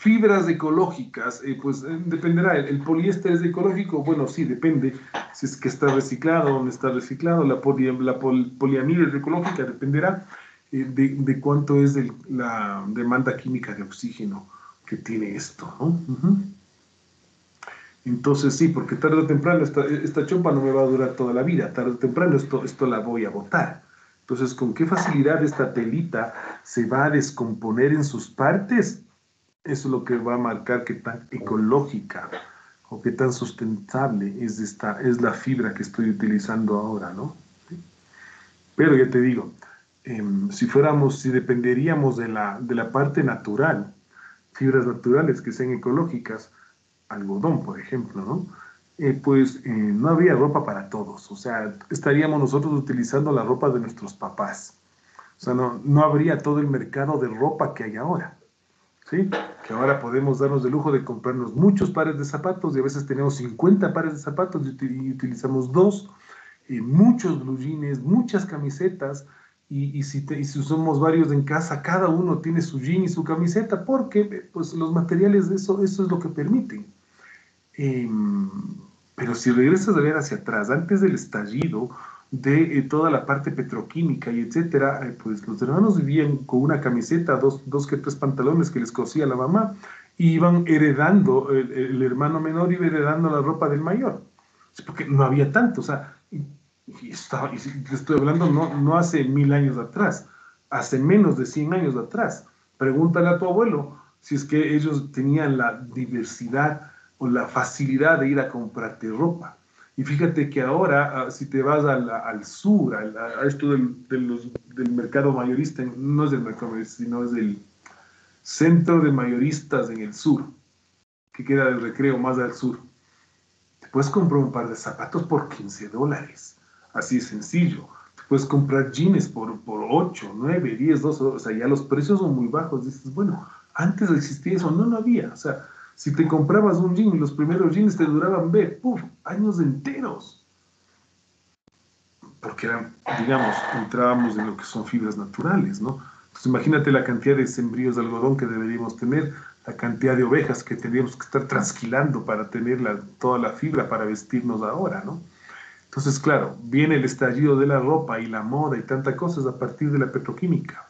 fibras ecológicas, eh, pues eh, dependerá, ¿El, poliéster es ecológico? Bueno, sí, depende si es que está reciclado o no está reciclado, la, poliamida es ecológica, dependerá eh, de, cuánto es la demanda química de oxígeno que tiene esto, Entonces sí, porque tarde o temprano esta, esta chompa no me va a durar toda la vida, tarde o temprano esto, esto la voy a botar. Entonces, ¿con qué facilidad esta telita se va a descomponer en sus partes? Eso es lo que va a marcar qué tan ecológica o qué tan sustentable es, esta, es la fibra que estoy utilizando ahora, ¿no? Pero ya te digo, em, si fuéramos, si dependeríamos de la, de la parte natural, fibras naturales que sean ecológicas, algodón, por ejemplo, ¿no? Eh, pues eh, no habría ropa para todos, o sea, estaríamos nosotros utilizando la ropa de nuestros papás. O sea, no, no habría todo el mercado de ropa que hay ahora. ¿Sí? Que ahora podemos darnos el lujo de comprarnos muchos pares de zapatos y a veces tenemos 50 pares de zapatos y, utilizamos dos, y muchos blue jeans, muchas camisetas, y, si, si, somos varios en casa, cada uno tiene su jean y su camiseta, porque pues, los materiales eso, eso es lo que permiten. Em, pero si regresas a ver hacia atrás, antes del estallido de eh, toda la parte petroquímica y etcétera, eh, pues los hermanos vivían con una camiseta, dos, dos que tres pantalones que les cosía la mamá, y iban heredando, el, hermano menor iba heredando la ropa del mayor, porque no había tanto, o sea, y, estoy hablando no, no hace mil años atrás, hace menos de 100 años atrás. Pregúntale a tu abuelo si es que ellos tenían la diversidad o la facilidad de ir a comprarte ropa. Y fíjate que ahora, ah, si te vas al, al sur, a, esto del, del, mercado mayorista, no es del mercado mayorista, sino es del centro de mayoristas en el sur, que queda del recreo más al sur, te puedes comprar un par de zapatos por 15 dólares. Así es sencillo. Te puedes comprar jeans por, por 8, 9, 10, 12, o sea, ya los precios son muy bajos. Dices, bueno, antes existía eso, no, no había. O sea, si te comprabas un jean, los primeros jeans te duraban, ve, puf, años enteros. Porque eran, digamos, entrábamos en lo que son fibras naturales, ¿no? Entonces imagínate la cantidad de sembríos de algodón que deberíamos tener, la cantidad de ovejas que tendríamos que estar trasquilando para tener toda la fibra para vestirnos ahora, ¿no? Entonces, claro, viene el estallido de la ropa y la moda y tantas cosas a partir de la petroquímica.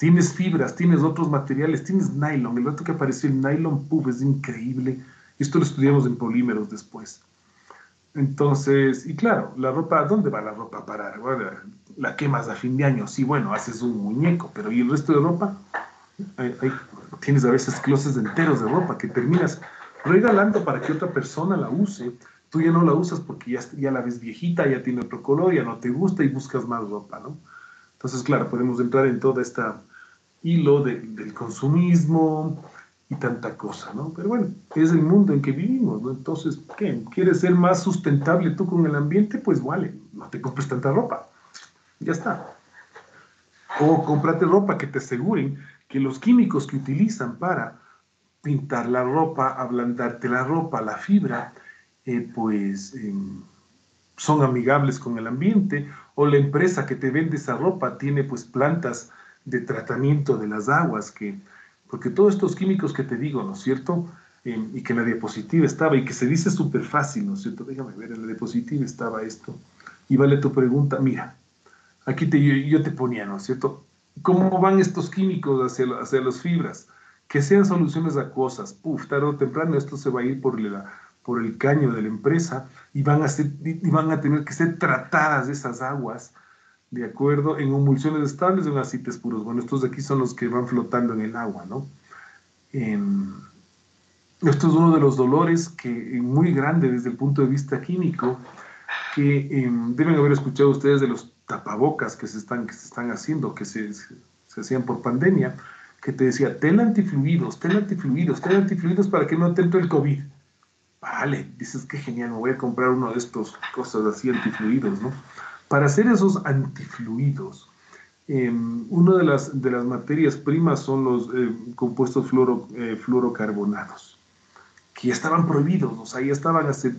Tienes fibras, tienes otros materiales, tienes nylon. El rato que apareció el nylon puff es increíble. Esto lo estudiamos en polímeros después. Entonces, y claro, la ropa, ¿dónde va la ropa a parar? la quemas a fin de año, sí, bueno, haces un muñeco, pero ¿y el resto de ropa? tienes a veces closets enteros de ropa que terminas regalando para que otra persona la use tú ya no la usas porque ya, la ves viejita, ya tiene otro color, ya no te gusta y buscas más ropa, ¿no? Entonces, claro, podemos entrar en todo este hilo del consumismo y tanta cosa, ¿no? Pero bueno, es el mundo en que vivimos, ¿no? Entonces, ¿qué? ¿Quieres ser más sustentable tú con el ambiente? Pues vale, no te compres tanta ropa. Ya está. O cómprate ropa que te aseguren que los químicos que utilizan para pintar la ropa, ablandarte la ropa, la fibra, eh, pues em, son amigables con el ambiente o la empresa que te vende esa ropa tiene pues plantas de tratamiento de las aguas que porque todos estos químicos que te digo, ¿no es cierto? Em, y que en la diapositiva estaba y que se dice súper fácil, ¿no es cierto? Déjame ver, en la diapositiva estaba esto. Y vale tu pregunta, mira, aquí te, yo, te ponía, ¿no es cierto? ¿Cómo van estos químicos hacia, hacia las fibras? Que sean soluciones acuosas. Puf, tarde o temprano esto se va a ir por la, por el caño de la empresa y van a, ser, y van a tener que ser tratadas esas aguas, ¿de acuerdo? En emulsiones estables o en aceites puros. Bueno, estos de aquí son los que van flotando en el agua, ¿no? esto es uno de los dolores que muy grande desde el punto de vista químico, que em, deben haber escuchado ustedes de los tapabocas que se están, que se están haciendo, que se, se hacían por pandemia, que te decía, ten antifluidos, ten antifluidos, ten antifluidos para que no te entre el COVID. Vale, dices que genial, me voy a comprar uno de estos cosas así antifluidos, ¿no? Para hacer esos antifluidos, em, una de las, de las materias primas son los eh, compuestos fluoro, eh, fluorocarbonados, que ya estaban prohibidos, o sea, ya estaban hace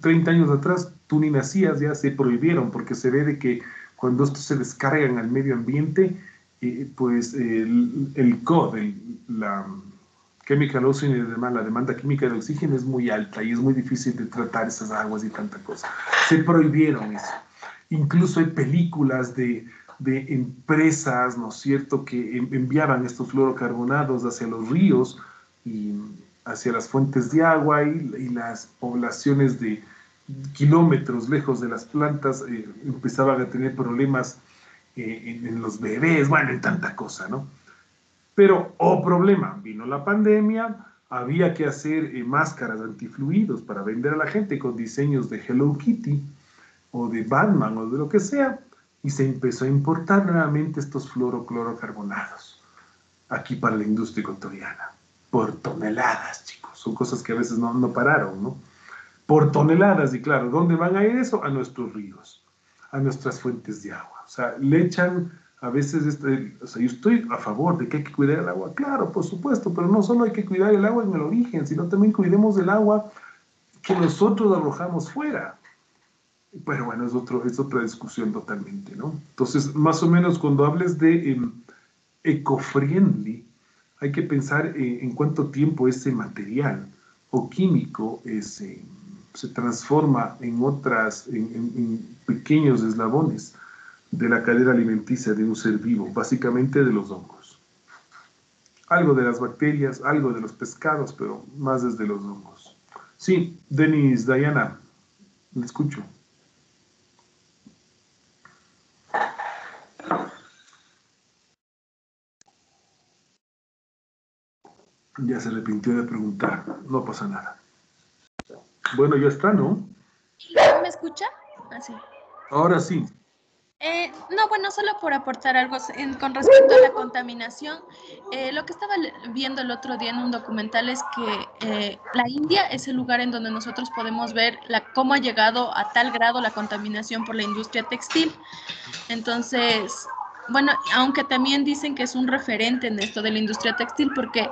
30 años atrás, tú ni nacías, ya se prohibieron, porque se ve de que cuando estos se descargan al medio ambiente, eh, pues el, el COD, la chemical ocean y demás, la demanda química de oxígeno es muy alta y es muy difícil de tratar esas aguas y tanta cosa. Se prohibieron eso. Incluso hay películas de, de empresas, ¿no es cierto?, que enviaban estos fluorocarbonados hacia los ríos y hacia las fuentes de agua y, las poblaciones de kilómetros lejos de las plantas eh, empezaban a tener problemas eh, en, en, los bebés, bueno, en tanta cosa, ¿no? Pero, oh problema, vino la pandemia, había que hacer eh, máscaras antifluidos para vender a la gente con diseños de Hello Kitty o de Batman o de lo que sea, y se empezó a importar nuevamente estos fluoroclorocarbonados aquí para la industria ecuatoriana, por toneladas, chicos, son cosas que a veces no, no pararon, ¿no? Por toneladas, y claro, ¿dónde van a ir eso? A nuestros ríos, a nuestras fuentes de agua. O sea, le echan a veces, este, o sea, yo estoy a favor de que hay que cuidar el agua, claro, por supuesto, pero no solo hay que cuidar el agua en el origen, sino también cuidemos el agua que nosotros arrojamos fuera. Pero bueno, es, otro, es otra discusión totalmente, ¿no? Entonces, más o menos cuando hables de eh, eco-friendly, hay que pensar en cuánto tiempo ese material o químico se transforma en otras, en, pequeños eslabones de la cadena alimenticia de un ser vivo, básicamente de los hongos. Algo de las bacterias, algo de los pescados, pero más desde los hongos. Sí, Denis, Diana, le escucho. Ya se arrepintió de preguntar. No pasa nada. Bueno, ya está, ¿no? ¿Me escucha? Así. Ah, Ahora sí. Eh, no, bueno, solo por aportar algo con respecto a la contaminación. Eh, lo que estaba viendo el otro día en un documental es que eh, la India es el lugar en donde nosotros podemos ver la, cómo ha llegado a tal grado la contaminación por la industria textil. Entonces, bueno, aunque también dicen que es un referente en esto de la industria textil porque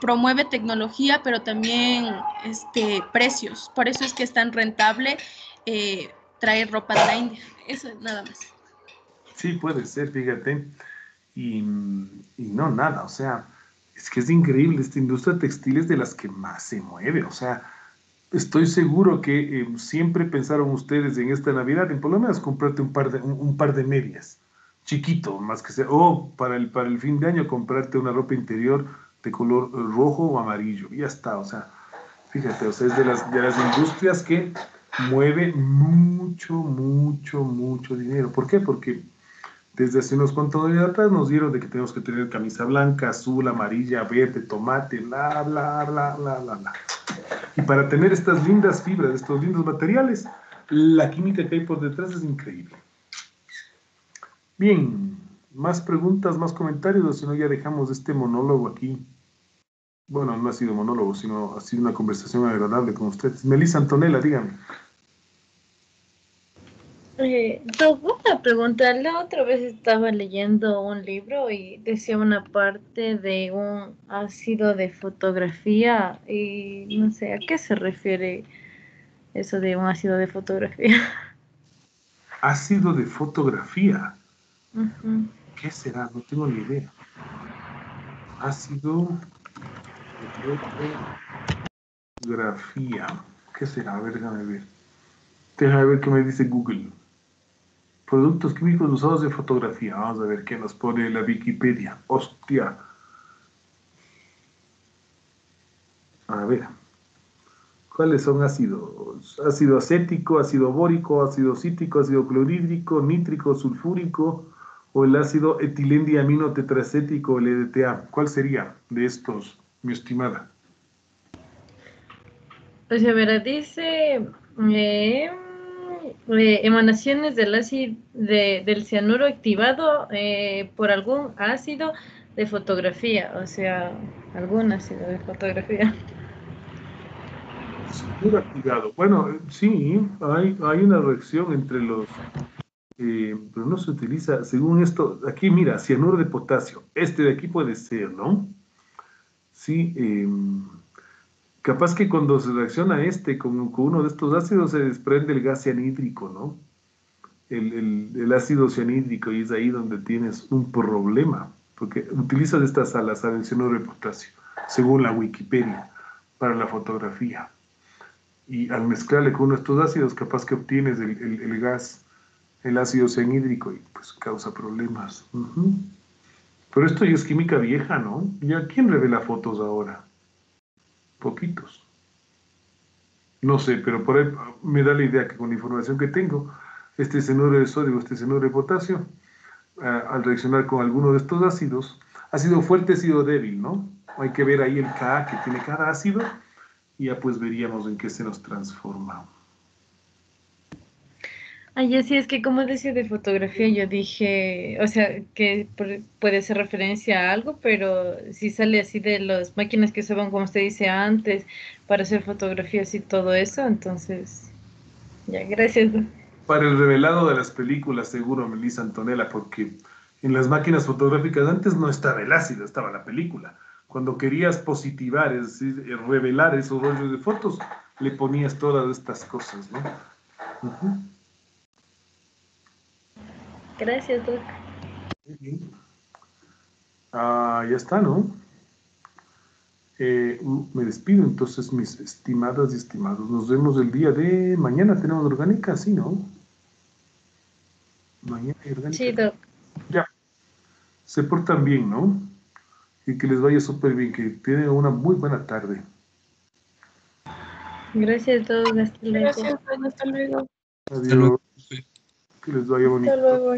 promueve tecnología, pero también este, precios. Por eso es que es tan rentable eh, traer ropa de la India. Eso es nada más. Sí, puede ser, fíjate. Y, no, nada, o sea, es que es increíble, esta industria textil es de las que más se mueve, o sea, estoy seguro que eh, siempre pensaron ustedes en esta Navidad, en por lo menos comprarte un par de, un, par de medias, chiquito, más que sea, o para el, para el fin de año comprarte una ropa interior de color rojo o amarillo. Ya está, o sea, fíjate, o sea, es de las, de las industrias que mueve mucho, mucho, mucho dinero. ¿Por qué? Porque desde hace unos cuantos años atrás nos dieron de que tenemos que tener camisa blanca, azul, amarilla, verde, tomate, bla, bla, bla, bla, bla, bla. Y para tener estas lindas fibras, estos lindos materiales, la química que hay por detrás es increíble. Bien, más preguntas, más comentarios, o si no ya dejamos este monólogo aquí bueno, no ha sido monólogo, sino ha sido una conversación agradable con ustedes. Melissa Antonella, dígame. Eh, una pregunta. La otra vez estaba leyendo un libro y decía una parte de un ácido de fotografía y no sé a qué se refiere eso de un ácido de fotografía. Ácido de fotografía. ¿Qué será? No tengo ni idea. Ácido Fotografía. ¿Qué será? A ver, déjame ver. Déjame ver qué me dice Google. Productos químicos usados de fotografía. Vamos a ver qué nos pone la Wikipedia. Hostia. A ver. ¿Cuáles son ácidos? Ácido acético, ácido bórico, ácido cítrico, ácido clorhídrico, nítrico, sulfúrico o el ácido etilendiamino tetracético, el EDTA. ¿Cuál sería de estos? mi estimada? Pues a ver, dice eh, eh, emanaciones del ácido del cianuro activado eh, por algún ácido de fotografía, o sea, algún ácido de fotografía. Cianuro activado. Bueno, sí, hay, hay una reacción entre los pero no se utiliza, según esto, aquí mira, cianuro de potasio, este de aquí puede ser, ¿no? Sí, em, capaz que cuando se reacciona este con, uno de estos ácidos se desprende el gas cianhídrico, ¿no? El, ácido cianhídrico y es ahí donde tienes un problema, porque utilizas estas salas, el cianuro de potasio, según la Wikipedia, para la fotografía. Y al mezclarle con uno de estos ácidos, capaz que obtienes el, gas, el ácido cianhídrico y pues causa problemas. Pero esto ya es química vieja, ¿no? ¿Ya quién revela fotos ahora? Poquitos. No sé, pero por ahí me da la idea que con la información que tengo, este cenuro de sodio, este cenuro de potasio, al reaccionar con alguno de estos ácidos, ha sido fuerte, ha sido débil, ¿no? Hay que ver ahí el Ka que tiene cada ácido y ya pues veríamos en qué se nos transforma. Ay, así es que como decía de fotografía, yo dije, o sea, que puede ser referencia a algo, pero si sale así de las máquinas que usaban, como usted dice antes, para hacer fotografías y todo eso, entonces, ya, gracias. para el revelado de las películas, seguro, Melissa Antonella, porque en las máquinas fotográficas antes no estaba el ácido, estaba la película. Cuando querías positivar, es decir, eh, revelar esos rollos de fotos, le ponías todas estas cosas, ¿no? Ujú. Gracias, Doc. Muy bien. Ah, ya está, ¿no? Eh, me despido entonces, mis estimadas y estimados. Nos vemos el día de mañana. Tenemos orgánica, sí, ¿no? Mañana hay orgánica. Sí, Doc. Ya. Se portan bien, ¿no? Y que les vaya súper bien, que tengan una muy buena tarde. Gracias, Doc. Hasta luego. Gracias, hasta luego. Adiós. Que les vaya bonito. Hasta luego.